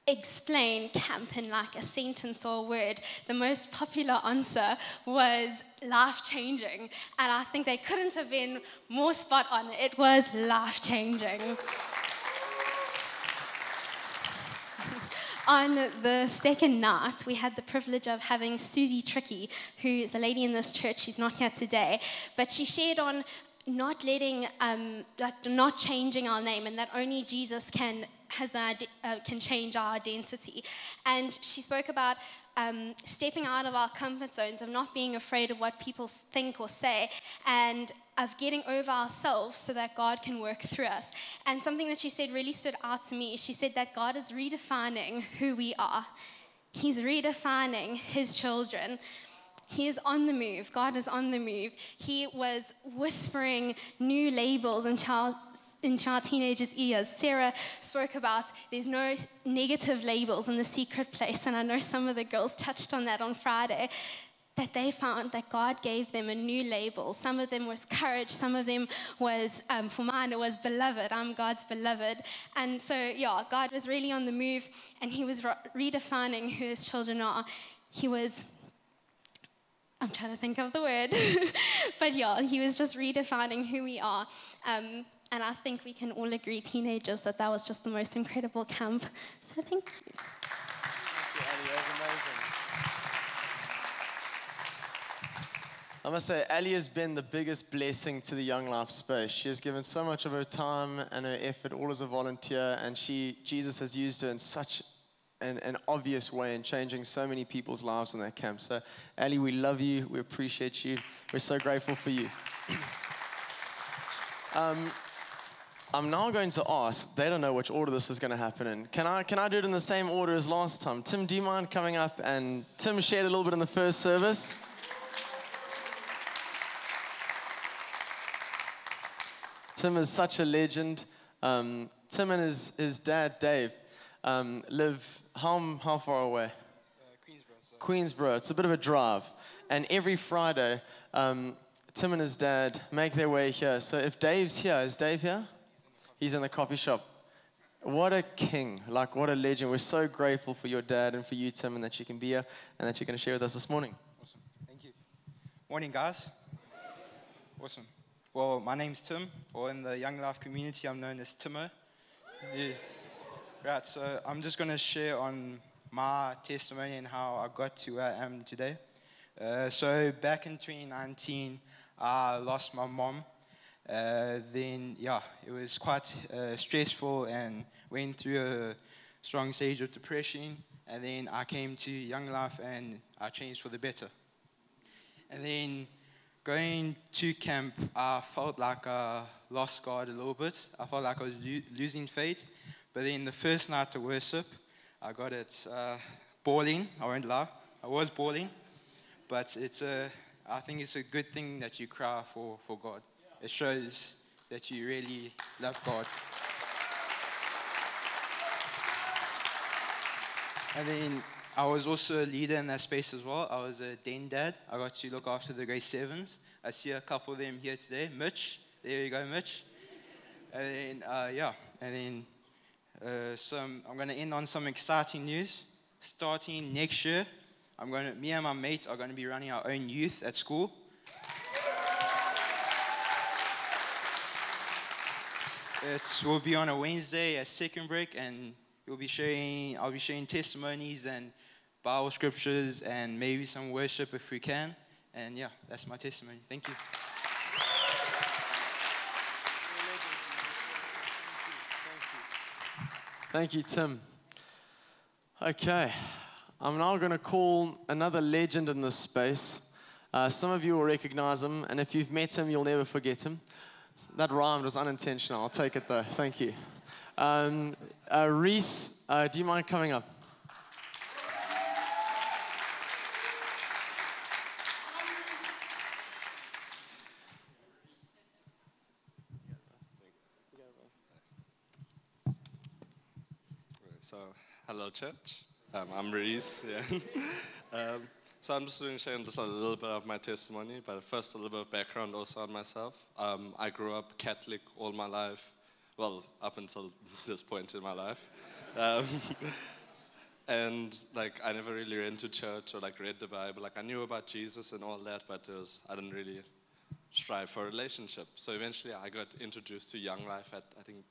explain camp in like a sentence or a word, the most popular answer was life changing. And I think they couldn't have been more spot on. It was life changing. On the second night, we had the privilege of having Susie Tricky, who is a lady in this church. She's not here today, but she shared on not letting, um, not changing our name, and that only Jesus can has the uh, can change our identity. And she spoke about um, stepping out of our comfort zones, of not being afraid of what people think or say, and of getting over ourselves so that God can work through us. And something that she said really stood out to me. She said that God is redefining who we are. He's redefining his children. He is on the move. God is on the move. He was whispering new labels into our, into our teenagers' ears. Sarah spoke about there's no negative labels in the secret place, and I know some of the girls touched on that on Friday. That they found that God gave them a new label. Some of them was courage, some of them was, um, for mine, it was beloved. I'm God's beloved. And so, yeah, God was really on the move and He was re- redefining who His children are. He was I'm trying to think of the word. but yeah, he was just redefining who we are. Um, and I think we can all agree, teenagers, that that was just the most incredible camp. So thank you. Thank you, Ali. That was amazing. I must say, Ali has been the biggest blessing to the Young Life space. She has given so much of her time and her effort, all as a volunteer, and she, Jesus has used her in such an, an obvious way in changing so many people's lives in that camp. So, Ali, we love you. We appreciate you. We're so grateful for you. um, I'm now going to ask, they don't know which order this is going to happen in. Can I, can I do it in the same order as last time? Tim, do you mind coming up? And Tim shared a little bit in the first service. Tim is such a legend. Um, Tim and his, his dad, Dave, um, live how, how far away? Uh, Queensburgh. So. Queensburgh. It's a bit of a drive. And every Friday, um, Tim and his dad make their way here. So if Dave's here, is Dave here? He's in the coffee shop. What a king. Like, what a legend. We're so grateful for your dad and for you, Tim, and that you can be here and that you're going to share with us this morning. Awesome. Thank you. Morning, guys. Awesome. Well, my name's Tim, or in the Young Life community, I'm known as Timo. Yeah. Right, so I'm just going to share on my testimony and how I got to where I am today. Uh, so, back in 2019, I lost my mom. Uh, then, yeah, it was quite uh, stressful and went through a strong stage of depression. And then I came to Young Life and I changed for the better. And then going to camp, I felt like I lost God a little bit. I felt like I was lo- losing faith. But then the first night of worship, I got it uh, bawling. I won't lie, I was bawling. But it's a, I think it's a good thing that you cry for, for God. It shows that you really love God. And then I was also a leader in that space as well. I was a den dad. I got to look after the grade sevens. I see a couple of them here today. Mitch, there you go, Mitch. And then, uh, yeah, and then uh, some, I'm going to end on some exciting news. Starting next year, I'm going to, me and my mate are going to be running our own youth at school. It will be on a Wednesday at second break, and we'll be sharing. I'll be sharing testimonies and Bible scriptures, and maybe some worship if we can. And yeah, that's my testimony. Thank you. Thank you, Tim. Okay, I'm now going to call another legend in this space. Uh, some of you will recognize him, and if you've met him, you'll never forget him. That rhymed was unintentional. I'll take it though. Thank you. Um, uh, Reese, uh, do you mind coming up? So, hello, church. Um, I'm Reese. Yeah. um, so I'm just going to share just a little bit of my testimony, but first a little bit of background also on myself. Um, I grew up Catholic all my life, well, up until this point in my life. Um, and like I never really went to church or like read the Bible. Like I knew about Jesus and all that, but it was I didn't really strive for a relationship. So eventually I got introduced to Young Life at I think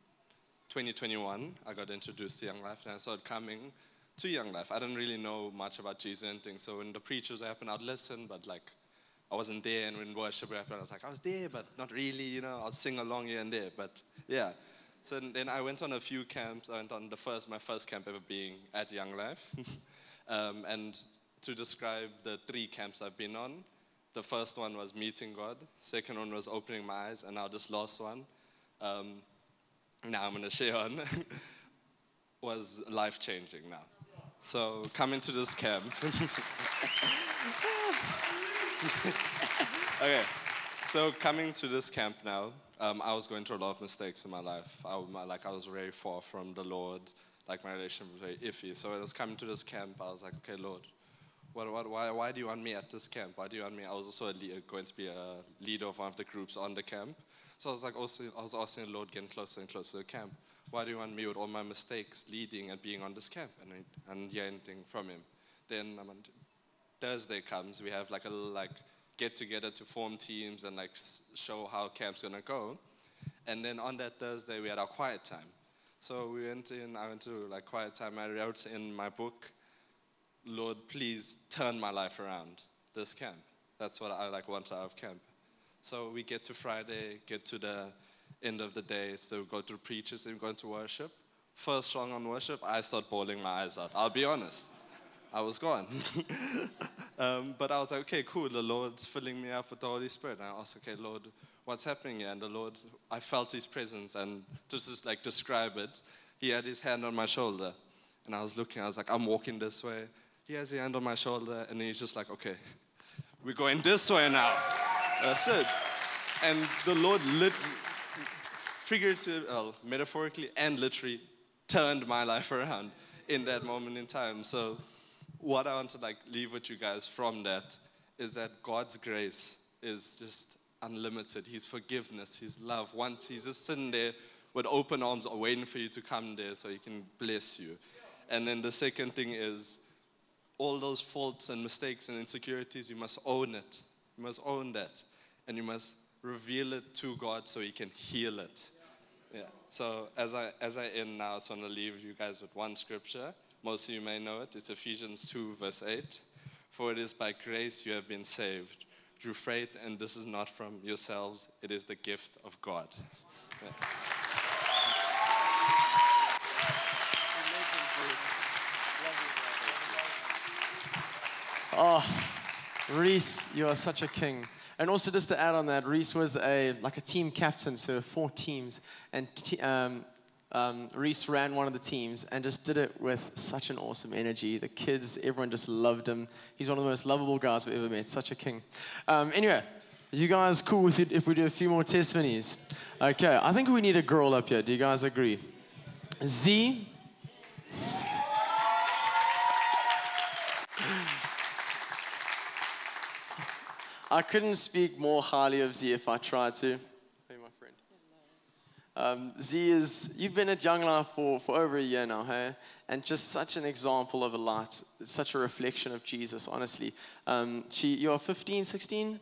2021. I got introduced to Young Life and I started coming to Young Life. I didn't really know much about Jesus and things. So when the preachers happened, I'd listen, but like I wasn't there. And when worship happened, I was like, I was there, but not really. You know, I'll sing along here and there. But yeah. So then I went on a few camps. I went on the first, my first camp ever being at Young Life. um, and to describe the three camps I've been on, the first one was meeting God. Second one was opening my eyes, and now this last one, um, now I'm to share on, was life changing now. So coming to this camp. okay, so coming to this camp now, um, I was going through a lot of mistakes in my life. I, my, like I was very far from the Lord. Like my relationship was very iffy. So I was coming to this camp. I was like, okay, Lord, what, what, why, why do you want me at this camp? Why do you want me? I was also going to be a leader of one of the groups on the camp. So I was like, also, I was asking the Lord, getting closer and closer to the camp. Why do you want me with all my mistakes leading and being on this camp? And, and hear anything from him. Then Thursday comes, we have like a like get together to form teams and like show how camp's gonna go. And then on that Thursday, we had our quiet time. So we went in, I went to like quiet time. I wrote in my book, Lord, please turn my life around this camp. That's what I like want out of camp. So we get to Friday, get to the end of the day, so we go to preachers and we go into worship. First song on worship, I start bawling my eyes out. I'll be honest. I was gone. um, but I was like, okay, cool. The Lord's filling me up with the Holy Spirit. And I asked, okay, Lord, what's happening here? And the Lord, I felt His presence. And to just like describe it, He had His hand on my shoulder. And I was looking, I was like, I'm walking this way. He has His hand on my shoulder. And He's just like, okay, we're going this way now. That's it. And the Lord lit, figuratively, well, metaphorically and literally turned my life around in that moment in time. So what I want to like leave with you guys from that is that God's grace is just unlimited. His forgiveness, His love. Once He's just sitting there with open arms, waiting for you to come there so He can bless you. And then the second thing is all those faults and mistakes and insecurities, you must own it. You must own that. And you must reveal it to God so He can heal it. Yeah. So as I as I end now, I just want to leave you guys with one scripture. Most of you may know it. It's Ephesians 2, verse 8. For it is by grace you have been saved through faith, and this is not from yourselves, it is the gift of God. Yeah. Oh, Reese, you are such a king. And also, just to add on that, Reese was a like a team captain, so four teams, and t- um, um, Reese ran one of the teams and just did it with such an awesome energy. The kids, everyone just loved him. He's one of the most lovable guys we've ever met. Such a king. Um, anyway, you guys cool with it if we do a few more testimonies? Okay, I think we need a girl up here. Do you guys agree? Z. I couldn't speak more highly of Z if I tried to. Hey, my friend. Um, Z is, you've been at Young Life for, for over a year now, hey? And just such an example of a light, such a reflection of Jesus, honestly. Um, she, you're 15, 16?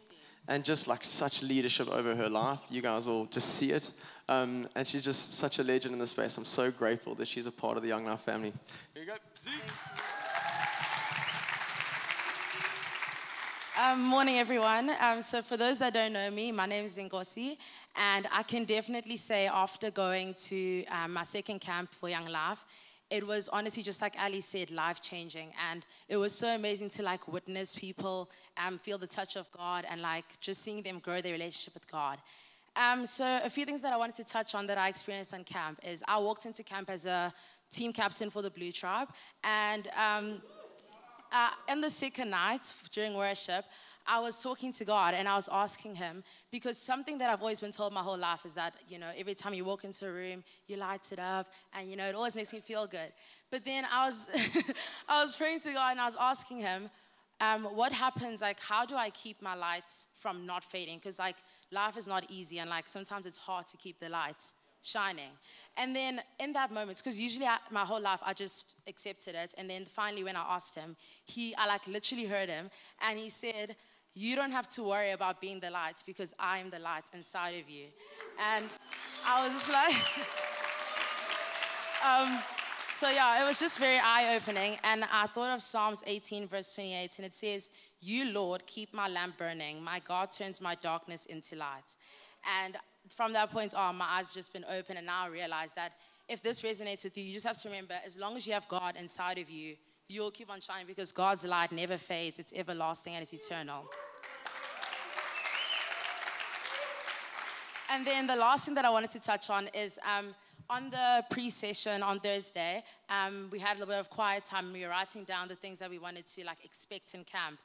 And just like such leadership over her life. You guys will just see it. Um, and she's just such a legend in the space. I'm so grateful that she's a part of the Young Life family. Here you go, Z. Um, morning, everyone. Um, so, for those that don't know me, my name is Ngozi, and I can definitely say after going to um, my second camp for Young Life, it was honestly just like Ali said, life changing, and it was so amazing to like witness people um, feel the touch of God and like just seeing them grow their relationship with God. Um, so, a few things that I wanted to touch on that I experienced on camp is I walked into camp as a team captain for the Blue Tribe, and um, uh, in the second night during worship, I was talking to God and I was asking Him because something that I've always been told my whole life is that, you know, every time you walk into a room, you light it up and, you know, it always makes me feel good. But then I was, I was praying to God and I was asking Him, um, what happens, like, how do I keep my lights from not fading? Because, like, life is not easy and, like, sometimes it's hard to keep the lights shining. And then in that moment, because usually I, my whole life I just accepted it. And then finally, when I asked him, he, I like literally heard him, and he said, You don't have to worry about being the light because I am the light inside of you. And I was just like, um, so yeah, it was just very eye opening. And I thought of Psalms 18, verse 28, and it says, You, Lord, keep my lamp burning. My God turns my darkness into light. And from that point on, my eyes just been open, and now I realize that if this resonates with you, you just have to remember as long as you have God inside of you, you'll keep on shining because God's light never fades, it's everlasting and it's eternal. And then the last thing that I wanted to touch on is um, on the pre session on Thursday, um, we had a little bit of quiet time. We were writing down the things that we wanted to like expect in camp.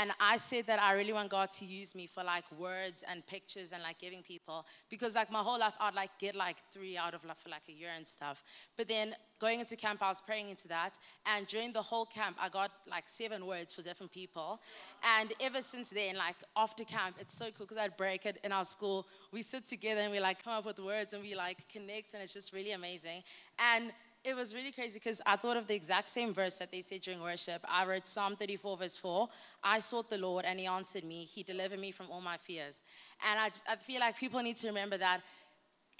And I said that I really want God to use me for like words and pictures and like giving people because like my whole life I'd like get like three out of like for like a year and stuff. But then going into camp, I was praying into that. And during the whole camp, I got like seven words for different people. And ever since then, like after camp, it's so cool because I'd break it in our school. We sit together and we like come up with words and we like connect and it's just really amazing. And it was really crazy because I thought of the exact same verse that they said during worship. I read Psalm 34, verse 4. I sought the Lord and he answered me. He delivered me from all my fears. And I, I feel like people need to remember that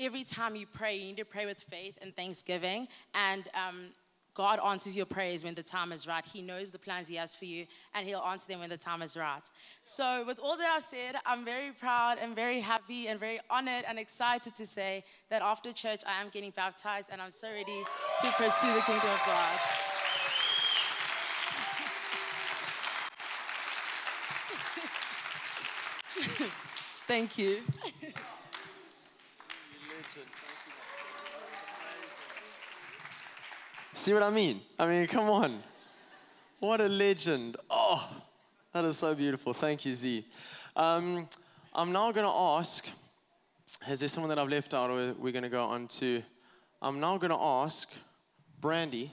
every time you pray, you need to pray with faith and thanksgiving. And um, God answers your prayers when the time is right. He knows the plans He has for you, and He'll answer them when the time is right. So, with all that I've said, I'm very proud and very happy and very honored and excited to say that after church, I am getting baptized, and I'm so ready to pursue the kingdom of God. Thank you. See what I mean? I mean, come on. What a legend. Oh, that is so beautiful. Thank you, Z. Um, I'm now going to ask is there someone that I've left out or we're going to go on to? I'm now going to ask Brandy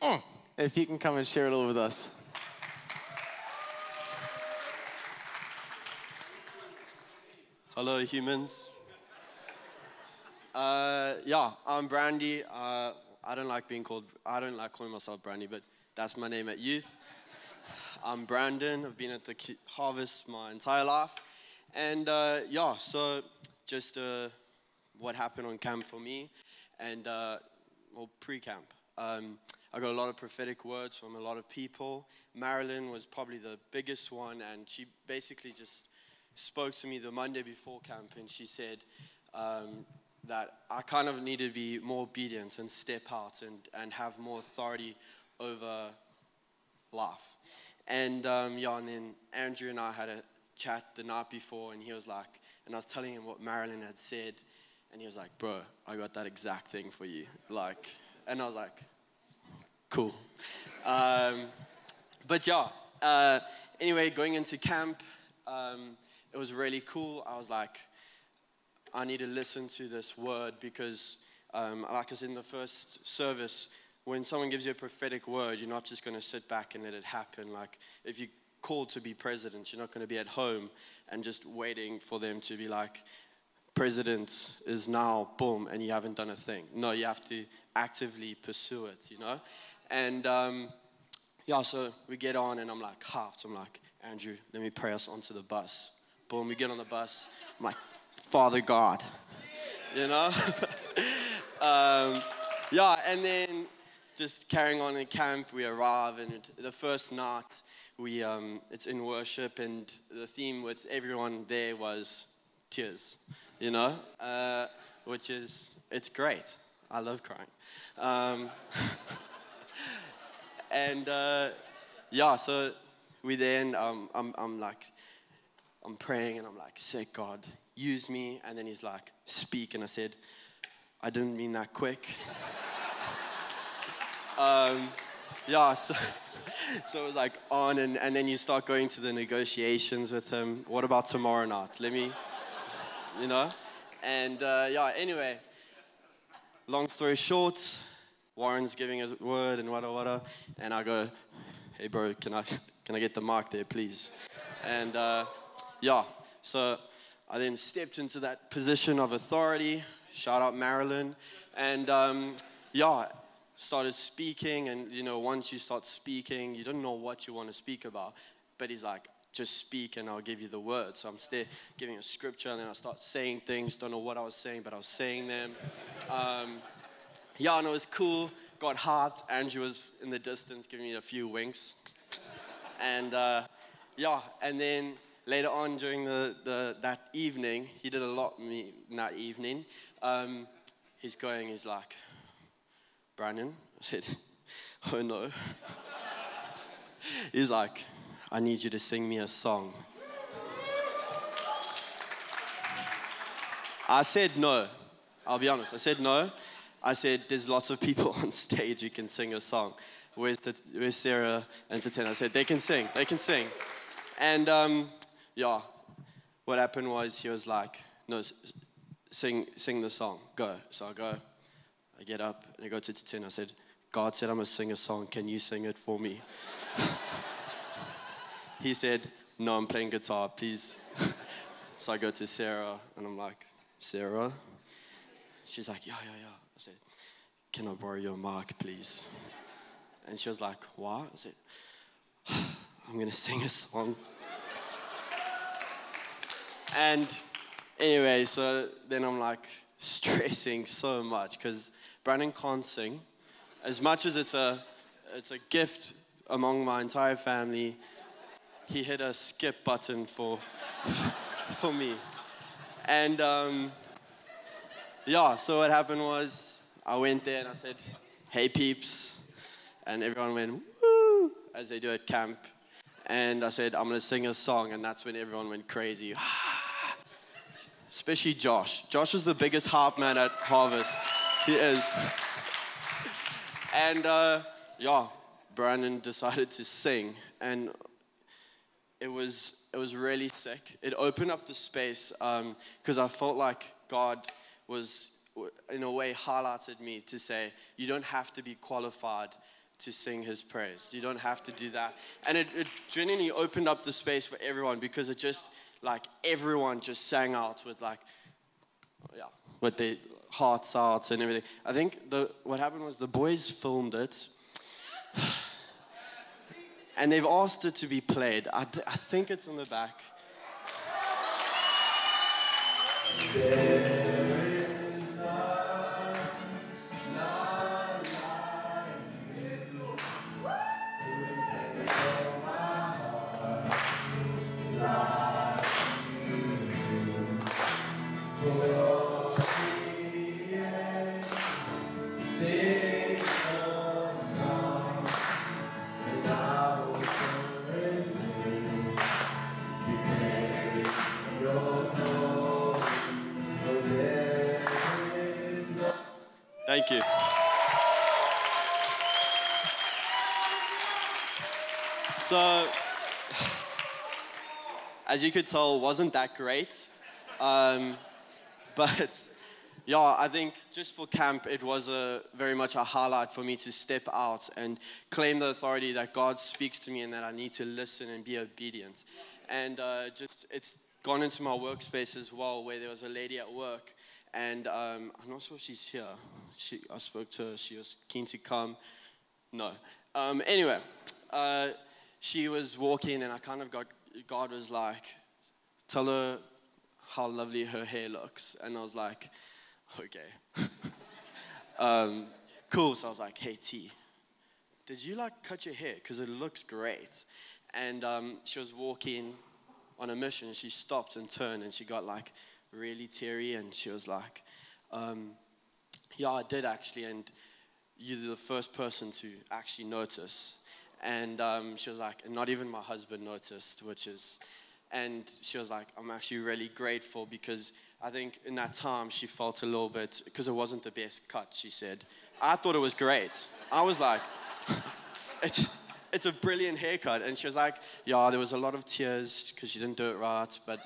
mm, if you can come and share a little with us. Hello, humans. Uh, yeah, I'm Brandy. Uh, I don't like being called, I don't like calling myself Brandy, but that's my name at youth. I'm Brandon. I've been at the Harvest my entire life. And uh, yeah, so just uh, what happened on camp for me and, uh, well, pre camp. Um, I got a lot of prophetic words from a lot of people. Marilyn was probably the biggest one, and she basically just spoke to me the Monday before camp, and she said, um, that I kind of need to be more obedient and step out and, and have more authority over life. And um, yeah, and then Andrew and I had a chat the night before, and he was like, and I was telling him what Marilyn had said, and he was like, bro, I got that exact thing for you. Like, and I was like, cool. Um, but yeah, uh, anyway, going into camp, um, it was really cool. I was like, I need to listen to this word because, um, like as in the first service, when someone gives you a prophetic word, you're not just going to sit back and let it happen. Like if you're called to be president, you're not going to be at home and just waiting for them to be like, president is now boom and you haven't done a thing. No, you have to actively pursue it, you know? And um, yeah, so we get on and I'm like hyped. I'm like, Andrew, let me pray us onto the bus. Boom, we get on the bus. I'm like, Father God, you know? um, yeah, and then just carrying on in camp, we arrive, and it, the first night, we um, it's in worship, and the theme with everyone there was tears, you know, uh, which is it's great. I love crying, um, and uh, yeah, so we then um, I'm, I'm like I'm praying, and I'm like, "Say God, use me," and then He's like, "Speak," and I said, "I didn't mean that quick." um, yeah, so, so it was like on, and, and then you start going to the negotiations with him. What about tomorrow night? Let me, you know? And uh, yeah, anyway, long story short, Warren's giving a word and wada wada, and I go, hey bro, can I, can I get the mic there, please? And uh, yeah, so I then stepped into that position of authority. Shout out Marilyn. And um, yeah, started speaking. And you know once you start speaking you don't know what you want to speak about. But he's like just speak and i'll give you the word. so i'm still giving a scripture and then i start saying things. Don't know what i was saying but i was saying them. Um, yeah and it was cool. Got hyped andrew was in the distance giving me a few winks. And uh, yeah. And then later on during the, the that evening he did a lot me that evening um, he's going he's like Brandon. I said, Oh no. He's like, I need you to sing me a song. I said no. I'll be honest. I said no. I said, There's lots of people on stage who can sing a song. Where's, the, where's Sarah and Tatena? I said, They can sing. They can sing. And um, yeah, what happened was he was like, No, sing, sing the song. Go. So I go. I get up and I go to Titin. I said, God said I'm going to sing a song. Can you sing it for me? he said, No, I'm playing guitar, please. so I go to Sarah and I'm like, Sarah? She's like, Yeah, yeah, yeah. I said, Can I borrow your mic, please? And she was like, What? I said, I'm going to sing a song. And anyway, so then I'm like stressing so much because Brandon can't sing. As much as it's a, it's a gift among my entire family, he hit a skip button for, for me. And um, yeah, so what happened was I went there and I said, hey peeps. And everyone went, woo, as they do at camp. And I said, I'm going to sing a song. And that's when everyone went crazy. Especially Josh. Josh is the biggest harp man at Harvest. He is. and uh, yeah, Brandon decided to sing, and it was it was really sick. It opened up the space because um, I felt like God was, in a way, highlighted me to say, you don't have to be qualified to sing his praise. You don't have to do that. And it, it genuinely opened up the space for everyone because it just, like, everyone just sang out with, like, yeah, with they, hearts out and everything. I think the, what happened was the boys filmed it. and they've asked it to be played. I, I think it's in the back. Thank as you could tell, wasn't that great. Um, but yeah, I think just for camp, it was a, very much a highlight for me to step out and claim the authority that God speaks to me and that I need to listen and be obedient. And uh, just, it's gone into my workspace as well, where there was a lady at work, and um, I'm not sure she's here. She, I spoke to her. She was keen to come. No. Um, anyway, uh, she was walking, and I kind of got God was like, tell her how lovely her hair looks, and I was like, okay. um, cool. So I was like, hey T, did you like cut your hair? Because it looks great. And um, she was walking on a mission. She stopped and turned, and she got like really teary, and she was like, um, "Yeah, I did actually." And you're the first person to actually notice. And um, she was like, not even my husband noticed, which is, and she was like, I'm actually really grateful because I think in that time she felt a little bit, because it wasn't the best cut, she said. I thought it was great. I was like, it's, it's a brilliant haircut. And she was like, yeah, there was a lot of tears because she didn't do it right. But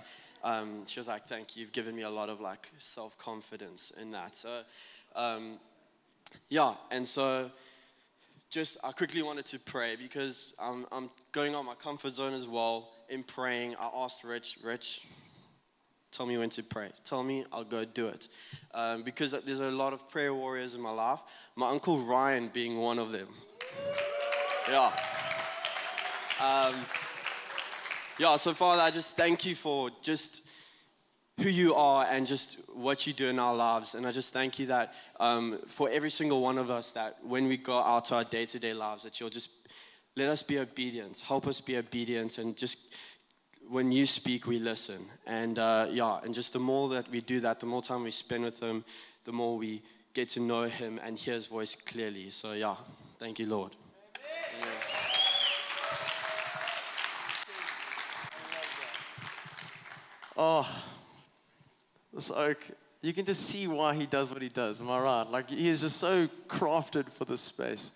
um, she was like, thank you. You've given me a lot of like self-confidence in that. So, um, yeah. And so just, I quickly wanted to pray because I'm, I'm going on my comfort zone as well in praying. I asked Rich, Rich, Tell me when to pray. Tell me, I'll go do it. Um, because there's a lot of prayer warriors in my life. My uncle Ryan being one of them. Yeah. Um, yeah, so Father, I just thank you for just who you are and just what you do in our lives. And I just thank you that um, for every single one of us, that when we go out to our day to day lives, that you'll just let us be obedient, help us be obedient, and just when you speak, we listen. And uh, yeah, and just the more that we do that, the more time we spend with Him, the more we get to know Him and hear His voice clearly. So yeah, thank you, Lord. Oh, this oak, you can just see why he does what he does. Am I right? Like, he is just so crafted for this space.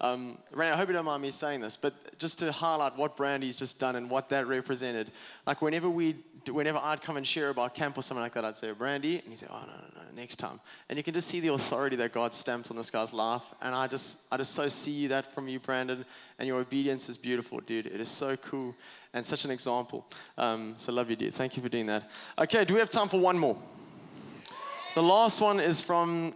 Um, Randy, I hope you don't mind me saying this, but just to highlight what Brandy's just done and what that represented. Like whenever we, whenever I'd come and share about camp or something like that, I'd say Brandy, and he'd say, "Oh no, no, no, next time." And you can just see the authority that God stamped on this guy's life, and I just, I just so see that from you, Brandon, and your obedience is beautiful, dude. It is so cool and such an example. Um, so love you, dude. Thank you for doing that. Okay, do we have time for one more? The last one is from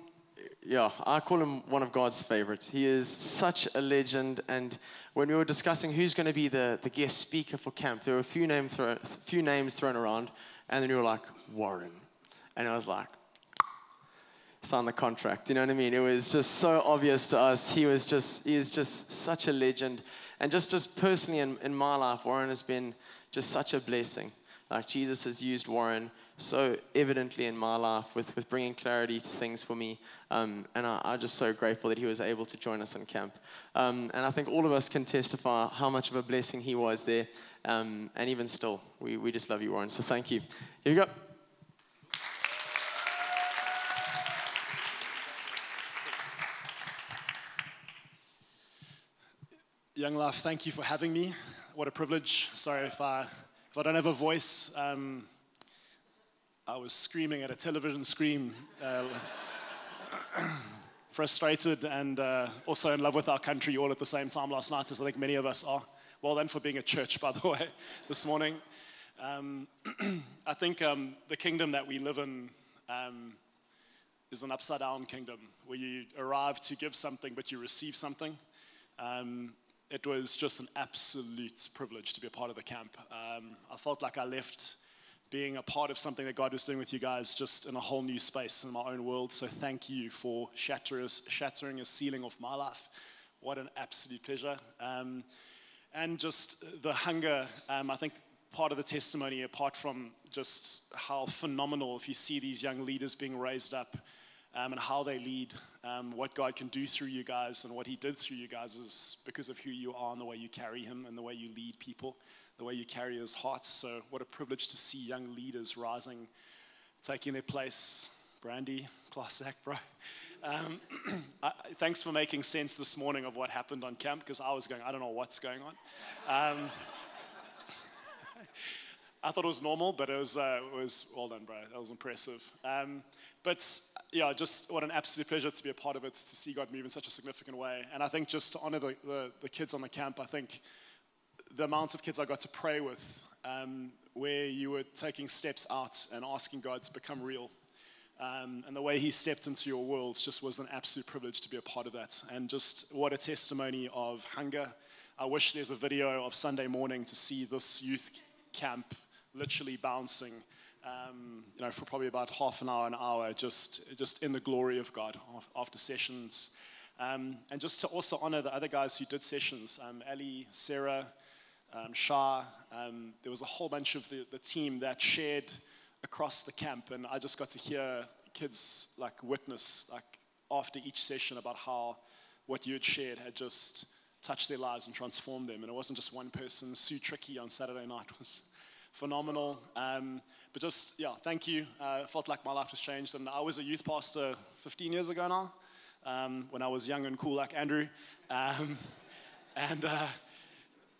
yeah, I call him one of God's favorites. He is such a legend. And when we were discussing who's going to be the, the guest speaker for camp, there were a few, name throw, few names thrown around. And then you were like, Warren. And I was like, sign the contract. You know what I mean? It was just so obvious to us. He was just, he is just such a legend. And just, just personally in, in my life, Warren has been just such a blessing. Like Jesus has used Warren so evidently in my life with, with bringing clarity to things for me. Um, and I, am just so grateful that he was able to join us in camp. Um, and I think all of us can testify how much of a blessing he was there. Um, and even still, we, we just love you, Warren. So thank you. Here you go. Young Life, thank you for having me. What a privilege. Sorry if I, if I don't have a voice. Um, I was screaming at a television screen, uh, frustrated and uh, also in love with our country all at the same time last night, as I think many of us are. Well done for being a church, by the way, this morning. Um, I think um, the kingdom that we live in um, is an upside down kingdom where you arrive to give something, but you receive something. Um, it was just an absolute privilege to be a part of the camp. Um, I felt like I left being a part of something that God was doing with you guys just in a whole new space in my own world. So thank you for shattering a ceiling of my life. What an absolute pleasure. Um, and just the hunger, um, I think part of the testimony, apart from just how phenomenal, if you see these young leaders being raised up um, and how they lead, um, what God can do through you guys and what He did through you guys is because of who you are and the way you carry Him and the way you lead people the way you carry his heart. So, what a privilege to see young leaders rising, taking their place. Brandy, class act, bro. Um, I, thanks for making sense this morning of what happened on camp because I was going, I don't know what's going on. Um, I thought it was normal, but it was, uh, it was well done, bro. That was impressive. Um, but yeah, just what an absolute pleasure to be a part of it, to see God move in such a significant way. And I think just to honor the, the, the kids on the camp, I think the amount of kids I got to pray with um, where you were taking steps out and asking God to become real. Um, and the way He stepped into your world just was an absolute privilege to be a part of that. And just what a testimony of hunger. I wish there's a video of Sunday morning to see this youth camp literally bouncing. Um, you know, for probably about half an hour, an hour, just just in the glory of God after sessions, um, and just to also honor the other guys who did sessions, um, Ali, Sarah, um, Shah. Um, there was a whole bunch of the, the team that shared across the camp, and I just got to hear kids like witness like after each session about how what you had shared had just touched their lives and transformed them. And it wasn't just one person. Sue Tricky on Saturday night was phenomenal. Um, but just, yeah, thank you. Uh, felt like my life was changed. And I was a youth pastor 15 years ago now, um, when I was young and cool like Andrew. Um, and uh,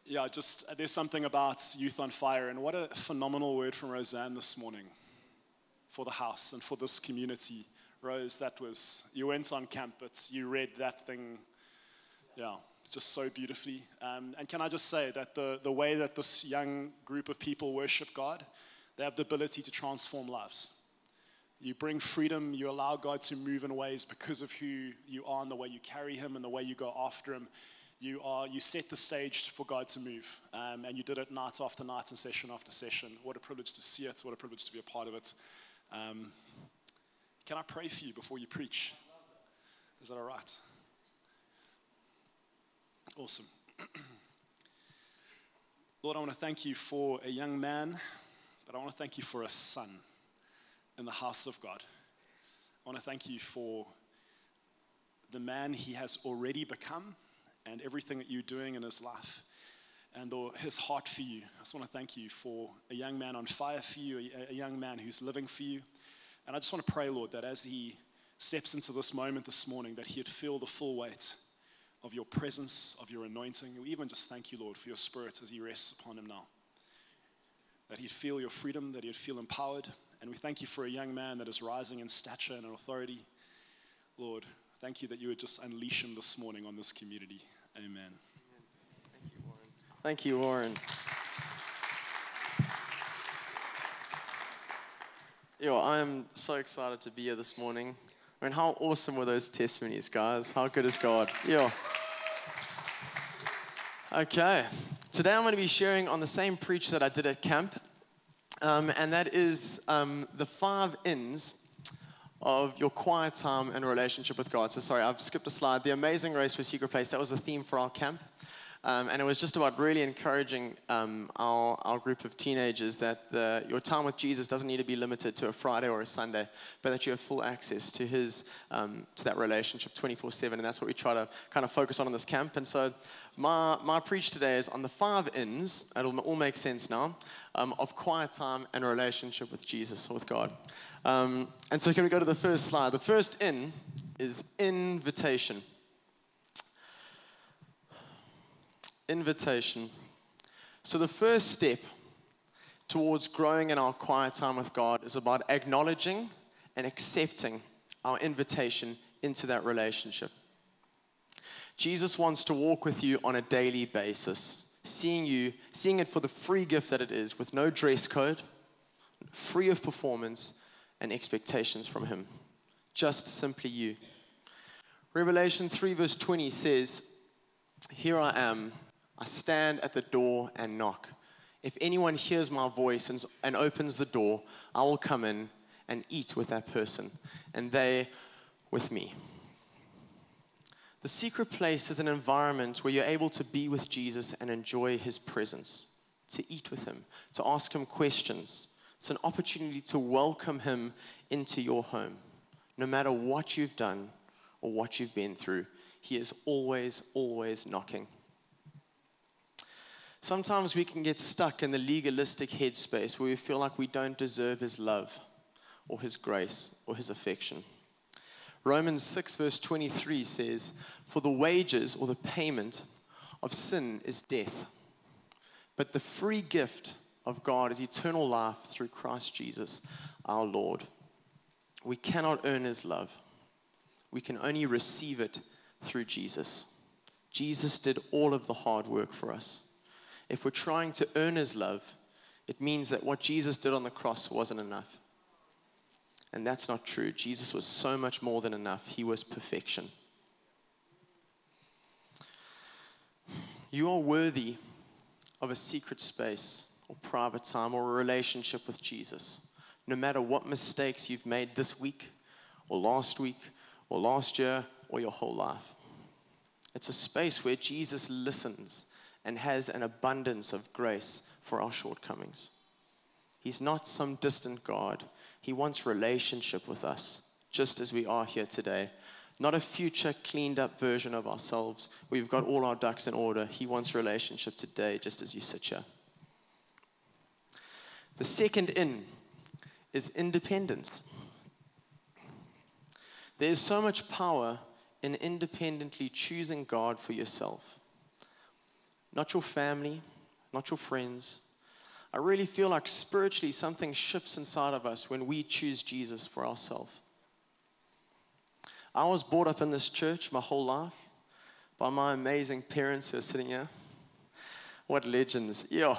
yeah, just there's something about youth on fire. And what a phenomenal word from Roseanne this morning for the house and for this community. Rose, that was, you went on camp, but you read that thing, yeah, just so beautifully. Um, and can I just say that the, the way that this young group of people worship God, they have the ability to transform lives. You bring freedom, you allow God to move in ways because of who you are and the way you carry Him and the way you go after Him. You, are, you set the stage for God to move, um, and you did it night after night and session after session. What a privilege to see it, what a privilege to be a part of it. Um, can I pray for you before you preach? Is that all right? Awesome. Lord, I want to thank you for a young man, but I want to thank you for a son in the house of God. I want to thank you for the man he has already become and everything that you're doing in his life and the, his heart for you. I just want to thank you for a young man on fire for you, a, a young man who's living for you. And I just want to pray, Lord, that as he steps into this moment this morning, that he'd feel the full weight of your presence, of your anointing. We even just thank you, Lord, for your spirit as he rests upon him now. That he'd feel your freedom, that he'd feel empowered. And we thank you for a young man that is rising in stature and in authority. Lord, thank you that you would just unleash him this morning on this community. Amen. Thank you, Warren. Thank you, Warren. Yo, I am so excited to be here this morning. I mean, how awesome were those testimonies, guys? How good is God? Yo. Okay, today I'm going to be sharing on the same preach that I did at camp, um, and that is um, the five ins of your quiet time and relationship with God. So, sorry, I've skipped a slide. The amazing race for a secret place, that was the theme for our camp. Um, and it was just about really encouraging um, our, our group of teenagers that the, your time with Jesus doesn't need to be limited to a Friday or a Sunday, but that you have full access to his um, to that relationship 24/7, and that's what we try to kind of focus on in this camp. And so, my my preach today is on the five ins. It'll all make sense now um, of quiet time and relationship with Jesus or with God. Um, and so, can we go to the first slide? The first in is invitation. Invitation. So, the first step towards growing in our quiet time with God is about acknowledging and accepting our invitation into that relationship. Jesus wants to walk with you on a daily basis, seeing you, seeing it for the free gift that it is, with no dress code, free of performance and expectations from Him. Just simply you. Revelation 3, verse 20 says, Here I am I stand at the door and knock. If anyone hears my voice and, and opens the door, I will come in and eat with that person, and they with me. The secret place is an environment where you're able to be with Jesus and enjoy his presence, to eat with him, to ask him questions. It's an opportunity to welcome him into your home. No matter what you've done or what you've been through, he is always, always knocking. Sometimes we can get stuck in the legalistic headspace where we feel like we don't deserve His love or His grace or His affection. Romans 6, verse 23 says, For the wages or the payment of sin is death, but the free gift of God is eternal life through Christ Jesus our Lord. We cannot earn His love, we can only receive it through Jesus. Jesus did all of the hard work for us if we're trying to earn his love, it means that what Jesus did on the cross wasn't enough. And that's not true. Jesus was so much more than enough, He was perfection. You are worthy of a secret space or private time or a relationship with Jesus. No matter what mistakes you've made this week or last week or last year or your whole life. It's a space where Jesus listens and has an abundance of grace for our shortcomings. He's not some distant God. He wants relationship with us, just as we are here today. Not a future cleaned up version of ourselves. We've got all our ducks in order. He wants relationship today, just as you sit here. The second in is independence. There's so much power in independently choosing God for yourself. Not your family, not your friends. I really feel like spiritually something shifts inside of us when we choose Jesus for ourselves. I was brought up in this church my whole life by my amazing parents who are sitting here. What legends. Yeah.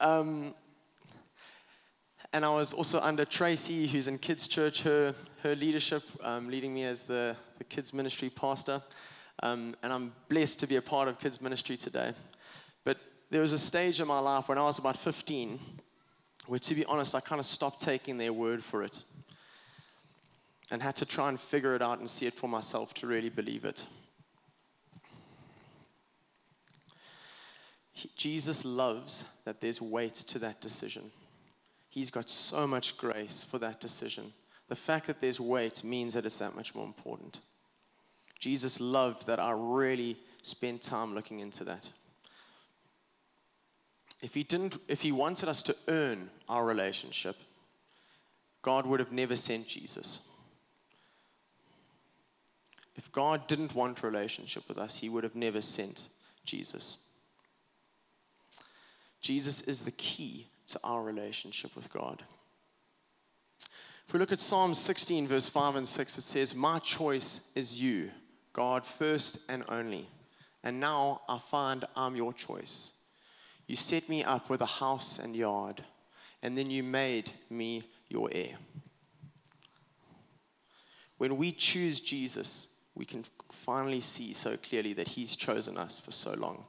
Um, and I was also under Tracy, who's in kids' church, her, her leadership, um, leading me as the, the kids' ministry pastor. Um, and I'm blessed to be a part of kids' ministry today. There was a stage in my life when I was about 15 where, to be honest, I kind of stopped taking their word for it and had to try and figure it out and see it for myself to really believe it. He, Jesus loves that there's weight to that decision. He's got so much grace for that decision. The fact that there's weight means that it's that much more important. Jesus loved that I really spent time looking into that. If he didn't, if he wanted us to earn our relationship, God would have never sent Jesus. If God didn't want relationship with us, he would have never sent Jesus. Jesus is the key to our relationship with God. If we look at Psalm 16, verse 5 and 6, it says, My choice is you, God first and only. And now I find I'm your choice. You set me up with a house and yard, and then you made me your heir. When we choose Jesus, we can finally see so clearly that He's chosen us for so long.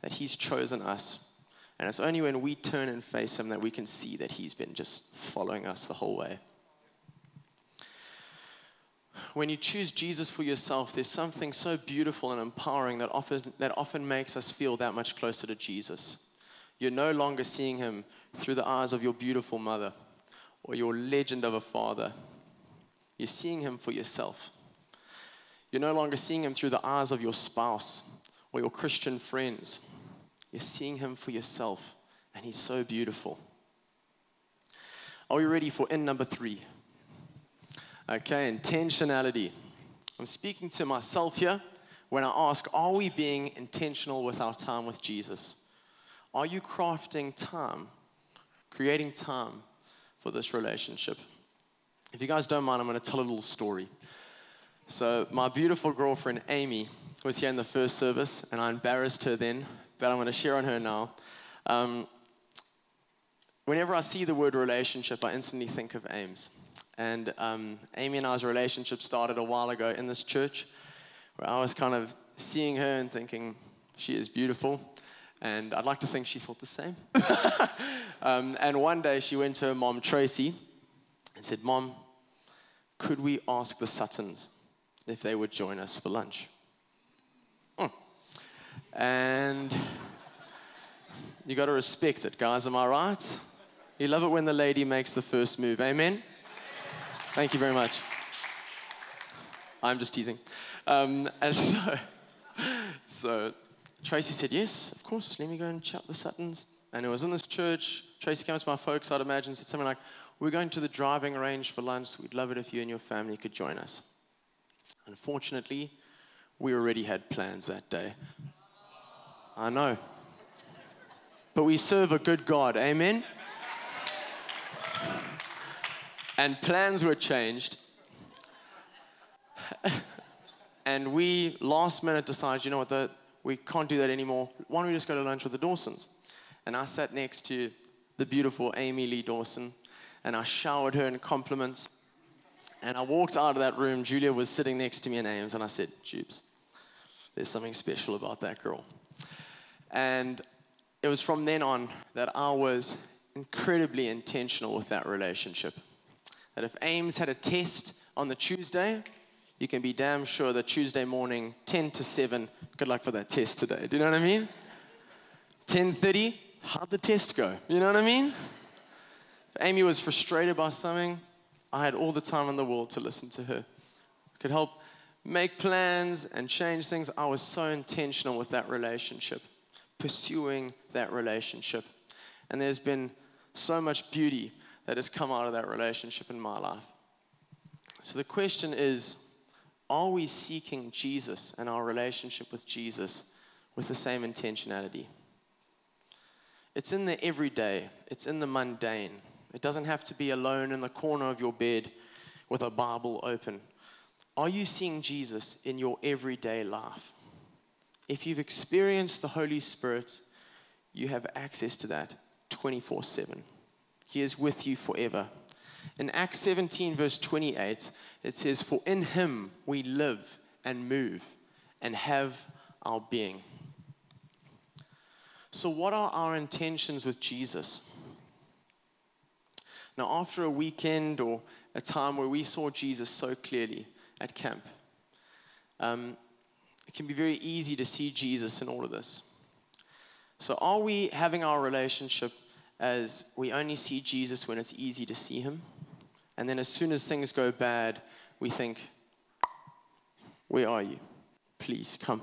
That He's chosen us and it's only when we turn and face Him that we can see that He's been just following us the whole way. When you choose Jesus for yourself, there's something so beautiful and empowering that often, that often makes us feel that much closer to Jesus. You're no longer seeing Him through the eyes of your beautiful mother or your legend of a father. You're seeing Him for yourself. You're no longer seeing Him through the eyes of your spouse or your Christian friends you're seeing him for yourself, and he's so beautiful. Are we ready for in number three? Okay, intentionality. I'm speaking to myself here when I ask, are we being intentional with our time with Jesus? Are you crafting time, creating time for this relationship? If you guys don't mind, I'm going to tell a little story. So, my beautiful girlfriend, Amy, was here in the first service, and I embarrassed her then but I'm going to share on her now. Um, whenever I see the word relationship, I instantly think of Ames. And um, Amy and I's relationship started a while ago in this church, where I was kind of seeing her and thinking, she is beautiful. And I'd like to think she thought the same. um, and one day she went to her mom, Tracy, and said, Mom, could we ask the Suttons if they would join us for lunch? And you got to respect it, guys. Am I right? You love it when the lady makes the first move. Amen? Thank you very much. I'm just teasing. Um, and so, so Tracy said, Yes, of course, let me go and chat the Suttons. And it was in this church. Tracy came to my folks, I'd imagine, said something like, We're going to the driving range for lunch. We'd love it if you and your family could join us. Unfortunately, we already had plans that day. I know. But we serve a good God. Amen? And plans were changed. and we last minute decided, you know what, the, we can't do that anymore. Why don't we just go to lunch with the Dawsons? And I sat next to the beautiful Amy Lee Dawson, and I showered her in compliments. And I walked out of that room. Julia was sitting next to me in Ames, and I said, Jubes, there's something special about that girl. And it was from then on that I was incredibly intentional with that relationship. That if Ames had a test on the Tuesday, you can be damn sure that Tuesday morning, 10 to 7, good luck for that test today. Do you know what I mean? 10:30, how'd the test go? You know what I mean? If Amy was frustrated by something, I had all the time in the world to listen to her. I could help make plans and change things. I was so intentional with that relationship, pursuing that relationship. And there's been so much beauty that has come out of that relationship in my life. So the question is are we seeking Jesus and our relationship with Jesus with the same intentionality? It's in the everyday, it's in the mundane. It doesn't have to be alone in the corner of your bed with a Bible open. Are you seeing Jesus in your everyday life? If you've experienced the Holy Spirit, you have access to that 24 7. He is with you forever. In Acts 17, verse 28, it says, For in him we live and move and have our being. So, what are our intentions with Jesus? Now, after a weekend or a time where we saw Jesus so clearly at camp, um, it can be very easy to see Jesus in all of this. So, are we having our relationship as we only see Jesus when it's easy to see him? And then, as soon as things go bad, we think, Where are you? Please come.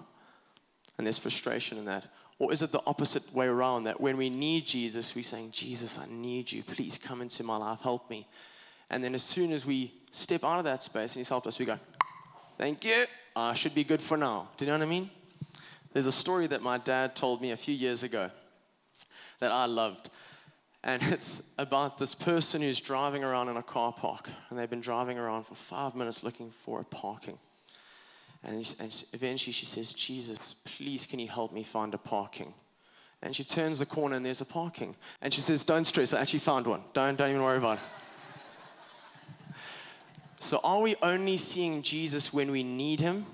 And there's frustration in that. Or is it the opposite way around that when we need Jesus, we're saying, Jesus, I need you. Please come into my life. Help me. And then as soon as we step out of that space and He's helped us, we go, Thank you. I should be good for now. Do you know what I mean? There's a story that my dad told me a few years ago that I loved. And it's about this person who's driving around in a car park. And they've been driving around for five minutes looking for a parking. And, and eventually she says, Jesus, please, can you help me find a parking? And she turns the corner and there's a parking. And she says, Don't stress, I actually found one. Don't, don't even worry about it. so, are we only seeing Jesus when we need him?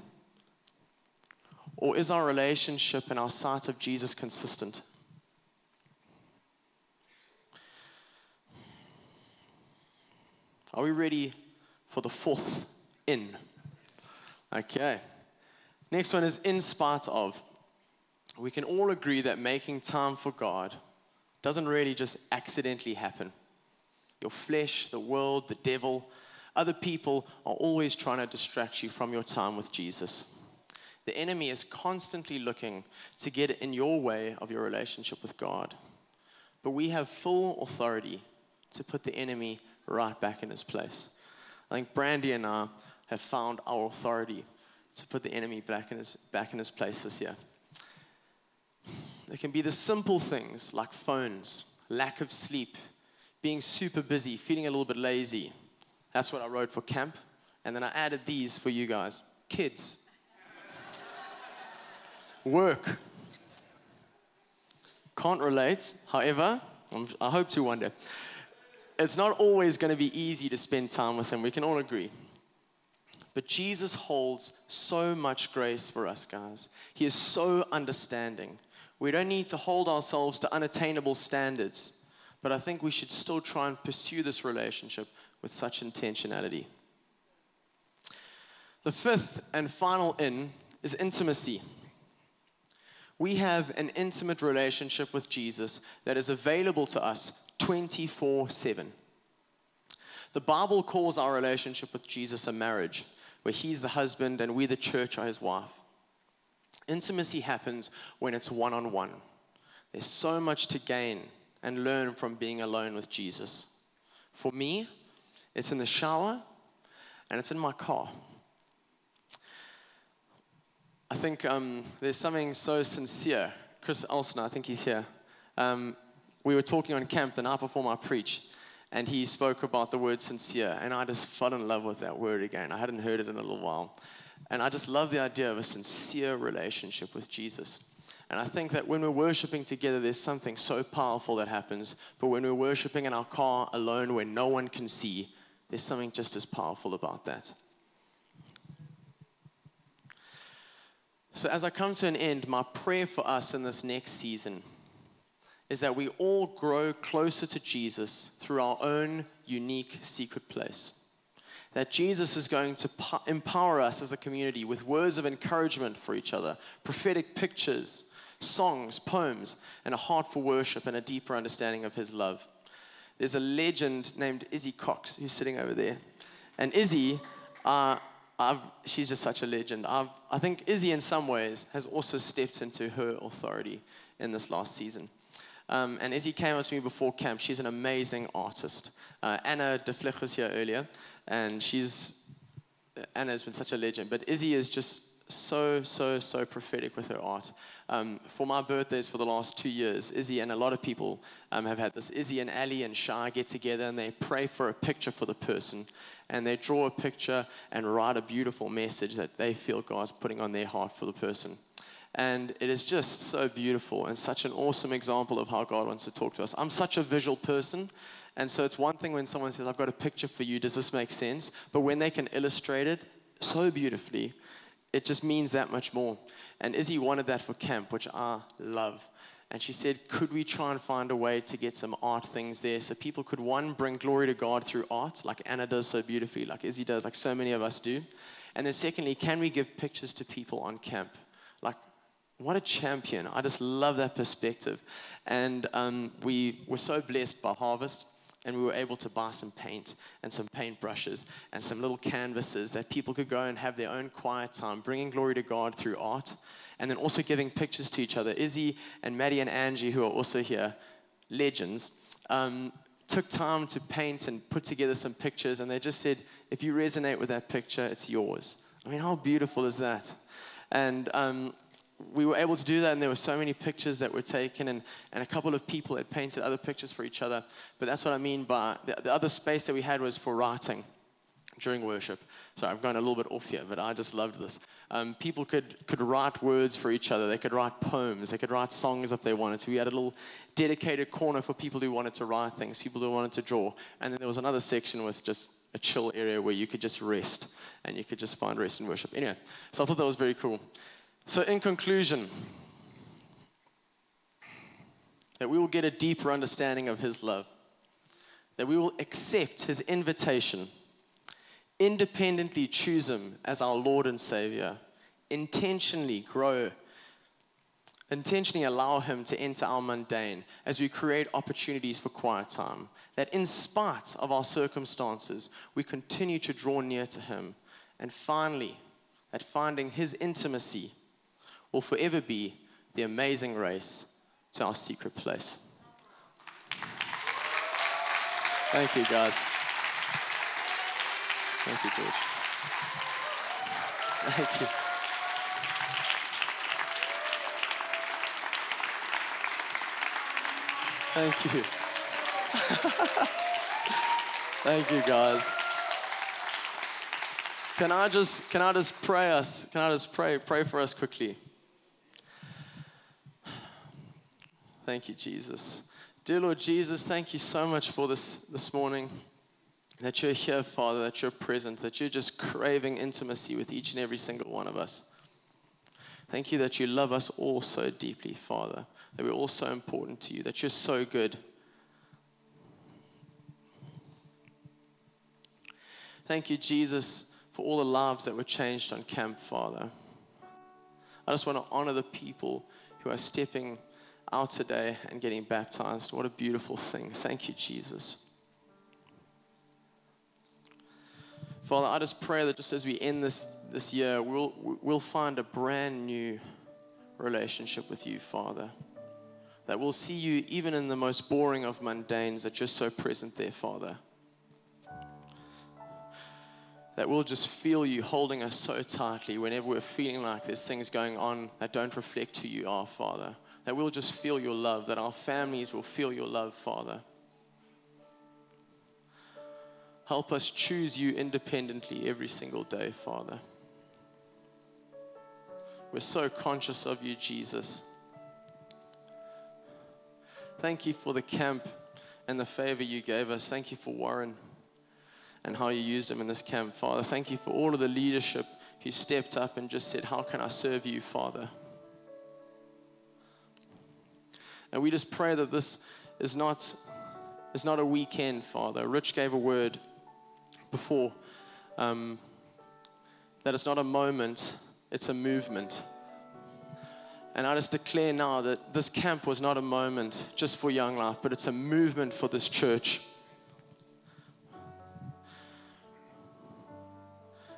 Or is our relationship and our sight of Jesus consistent? Are we ready for the fourth in? Okay. Next one is in spite of. We can all agree that making time for God doesn't really just accidentally happen. Your flesh, the world, the devil, other people are always trying to distract you from your time with Jesus. The enemy is constantly looking to get in your way of your relationship with God. But we have full authority to put the enemy right back in his place. I think Brandy and I have found our authority to put the enemy back in his, back in his place this year. It can be the simple things like phones, lack of sleep, being super busy, feeling a little bit lazy. That's what I wrote for camp. And then I added these for you guys kids, work. Can't relate, however, I hope to one day. It's not always going to be easy to spend time with Him. We can all agree. But Jesus holds so much grace for us, guys. He is so understanding. We don't need to hold ourselves to unattainable standards, but I think we should still try and pursue this relationship with such intentionality. The fifth and final in is intimacy. We have an intimate relationship with Jesus that is available to us 24 7. The Bible calls our relationship with Jesus a marriage where he's the husband and we, the church, are his wife. Intimacy happens when it's one on one. There's so much to gain and learn from being alone with Jesus. For me, it's in the shower and it's in my car. I think um, there's something so sincere. Chris Elson, I think he's here. Um, we were talking on camp the night before I preach, and he spoke about the word sincere. And I just fell in love with that word again. I hadn't heard it in a little while. And I just love the idea of a sincere relationship with Jesus. And I think that when we're worshiping together, there's something so powerful that happens. But when we're worshiping in our car alone where no one can see, there's something just as powerful about that. So, as I come to an end, my prayer for us in this next season is that we all grow closer to Jesus through our own unique secret place. That Jesus is going to empower us as a community with words of encouragement for each other, prophetic pictures, songs, poems, and a heart for worship and a deeper understanding of His love. There's a legend named Izzy Cox who's sitting over there. And Izzy, uh, I've, she's just such a legend. I've, I think Izzy, in some ways, has also stepped into her authority in this last season. Um, and Izzy came up to me before camp. She's an amazing artist. Uh, Anna De Vlug was here earlier, and she's Anna has been such a legend. But Izzy is just so, so, so prophetic with her art. Um, for my birthdays for the last two years, Izzy and a lot of people um, have had this. Izzy and Ali and Shah get together and they pray for a picture for the person. And they draw a picture and write a beautiful message that they feel God's putting on their heart for the person. And it is just so beautiful and such an awesome example of how God wants to talk to us. I'm such a visual person. And so it's one thing when someone says, I've got a picture for you, does this make sense? But when they can illustrate it so beautifully, it just means that much more. And Izzy wanted that for camp, which I love. And she said, Could we try and find a way to get some art things there so people could, one, bring glory to God through art, like Anna does so beautifully, like Izzy does, like so many of us do? And then, secondly, can we give pictures to people on camp? Like, what a champion. I just love that perspective. And um, we were so blessed by Harvest and we were able to buy some paint and some paint brushes and some little canvases that people could go and have their own quiet time, bringing glory to God through art, and then also giving pictures to each other. Izzy and Maddie and Angie, who are also here, legends, um, took time to paint and put together some pictures, and they just said, if you resonate with that picture, it's yours. I mean, how beautiful is that? And um, we were able to do that, and there were so many pictures that were taken, and, and a couple of people had painted other pictures for each other. But that's what I mean by the, the other space that we had was for writing during worship. So I've gone a little bit off here, but I just loved this. Um, people could, could write words for each other. They could write poems. They could write songs if they wanted to. We had a little dedicated corner for people who wanted to write things, people who wanted to draw. And then there was another section with just a chill area where you could just rest and you could just find rest in worship. Anyway, so I thought that was very cool. So, in conclusion, that we will get a deeper understanding of His love, that we will accept His invitation, independently choose Him as our Lord and Savior, intentionally grow, intentionally allow Him to enter our mundane as we create opportunities for quiet time, that in spite of our circumstances, we continue to draw near to Him, and finally, that finding His intimacy will forever be the amazing race to our secret place. Thank you, guys. Thank you, George. Thank you. Thank you. Thank you, guys. Can I just can I just pray us? Can I just pray pray for us quickly? Thank you, Jesus. Dear Lord Jesus, thank you so much for this this morning. That you're here, Father, that you're present, that you're just craving intimacy with each and every single one of us. Thank you that you love us all so deeply, Father, that we're all so important to you, that you're so good. Thank you, Jesus, for all the lives that were changed on camp, Father. I just want to honor the people who are stepping out today and getting baptized. What a beautiful thing. Thank you, Jesus. Father, I just pray that just as we end this, this year, we'll, we'll find a brand new relationship with you, Father. That we'll see you even in the most boring of mundanes, that you're so present there, Father. That we'll just feel you holding us so tightly whenever we're feeling like there's things going on that don't reflect who you are, Father. That we'll just feel your love, that our families will feel your love, Father. Help us choose you independently every single day, Father. We're so conscious of you, Jesus. Thank you for the camp and the favor you gave us. Thank you for Warren and how you used him in this camp, Father. Thank you for all of the leadership who stepped up and just said, How can I serve you, Father? And we just pray that this is not, is not a weekend, Father. Rich gave a word before um, that it's not a moment, it's a movement. And I just declare now that this camp was not a moment just for Young Life, but it's a movement for this church.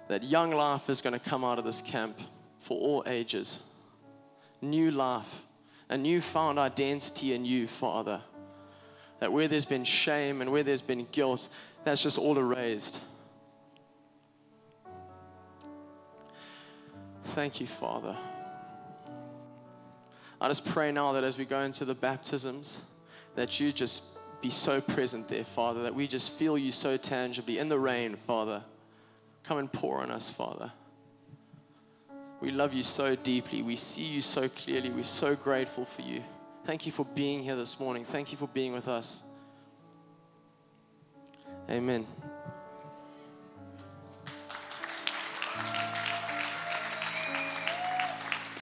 That Young Life is going to come out of this camp for all ages. New life, a newfound identity in you, Father. That where there's been shame and where there's been guilt, that's just all erased. Thank you, Father. I just pray now that as we go into the baptisms, that you just be so present there, Father, that we just feel you so tangibly in the rain, Father. Come and pour on us, Father. We love you so deeply. We see you so clearly. We're so grateful for you. Thank you for being here this morning. Thank you for being with us. Amen.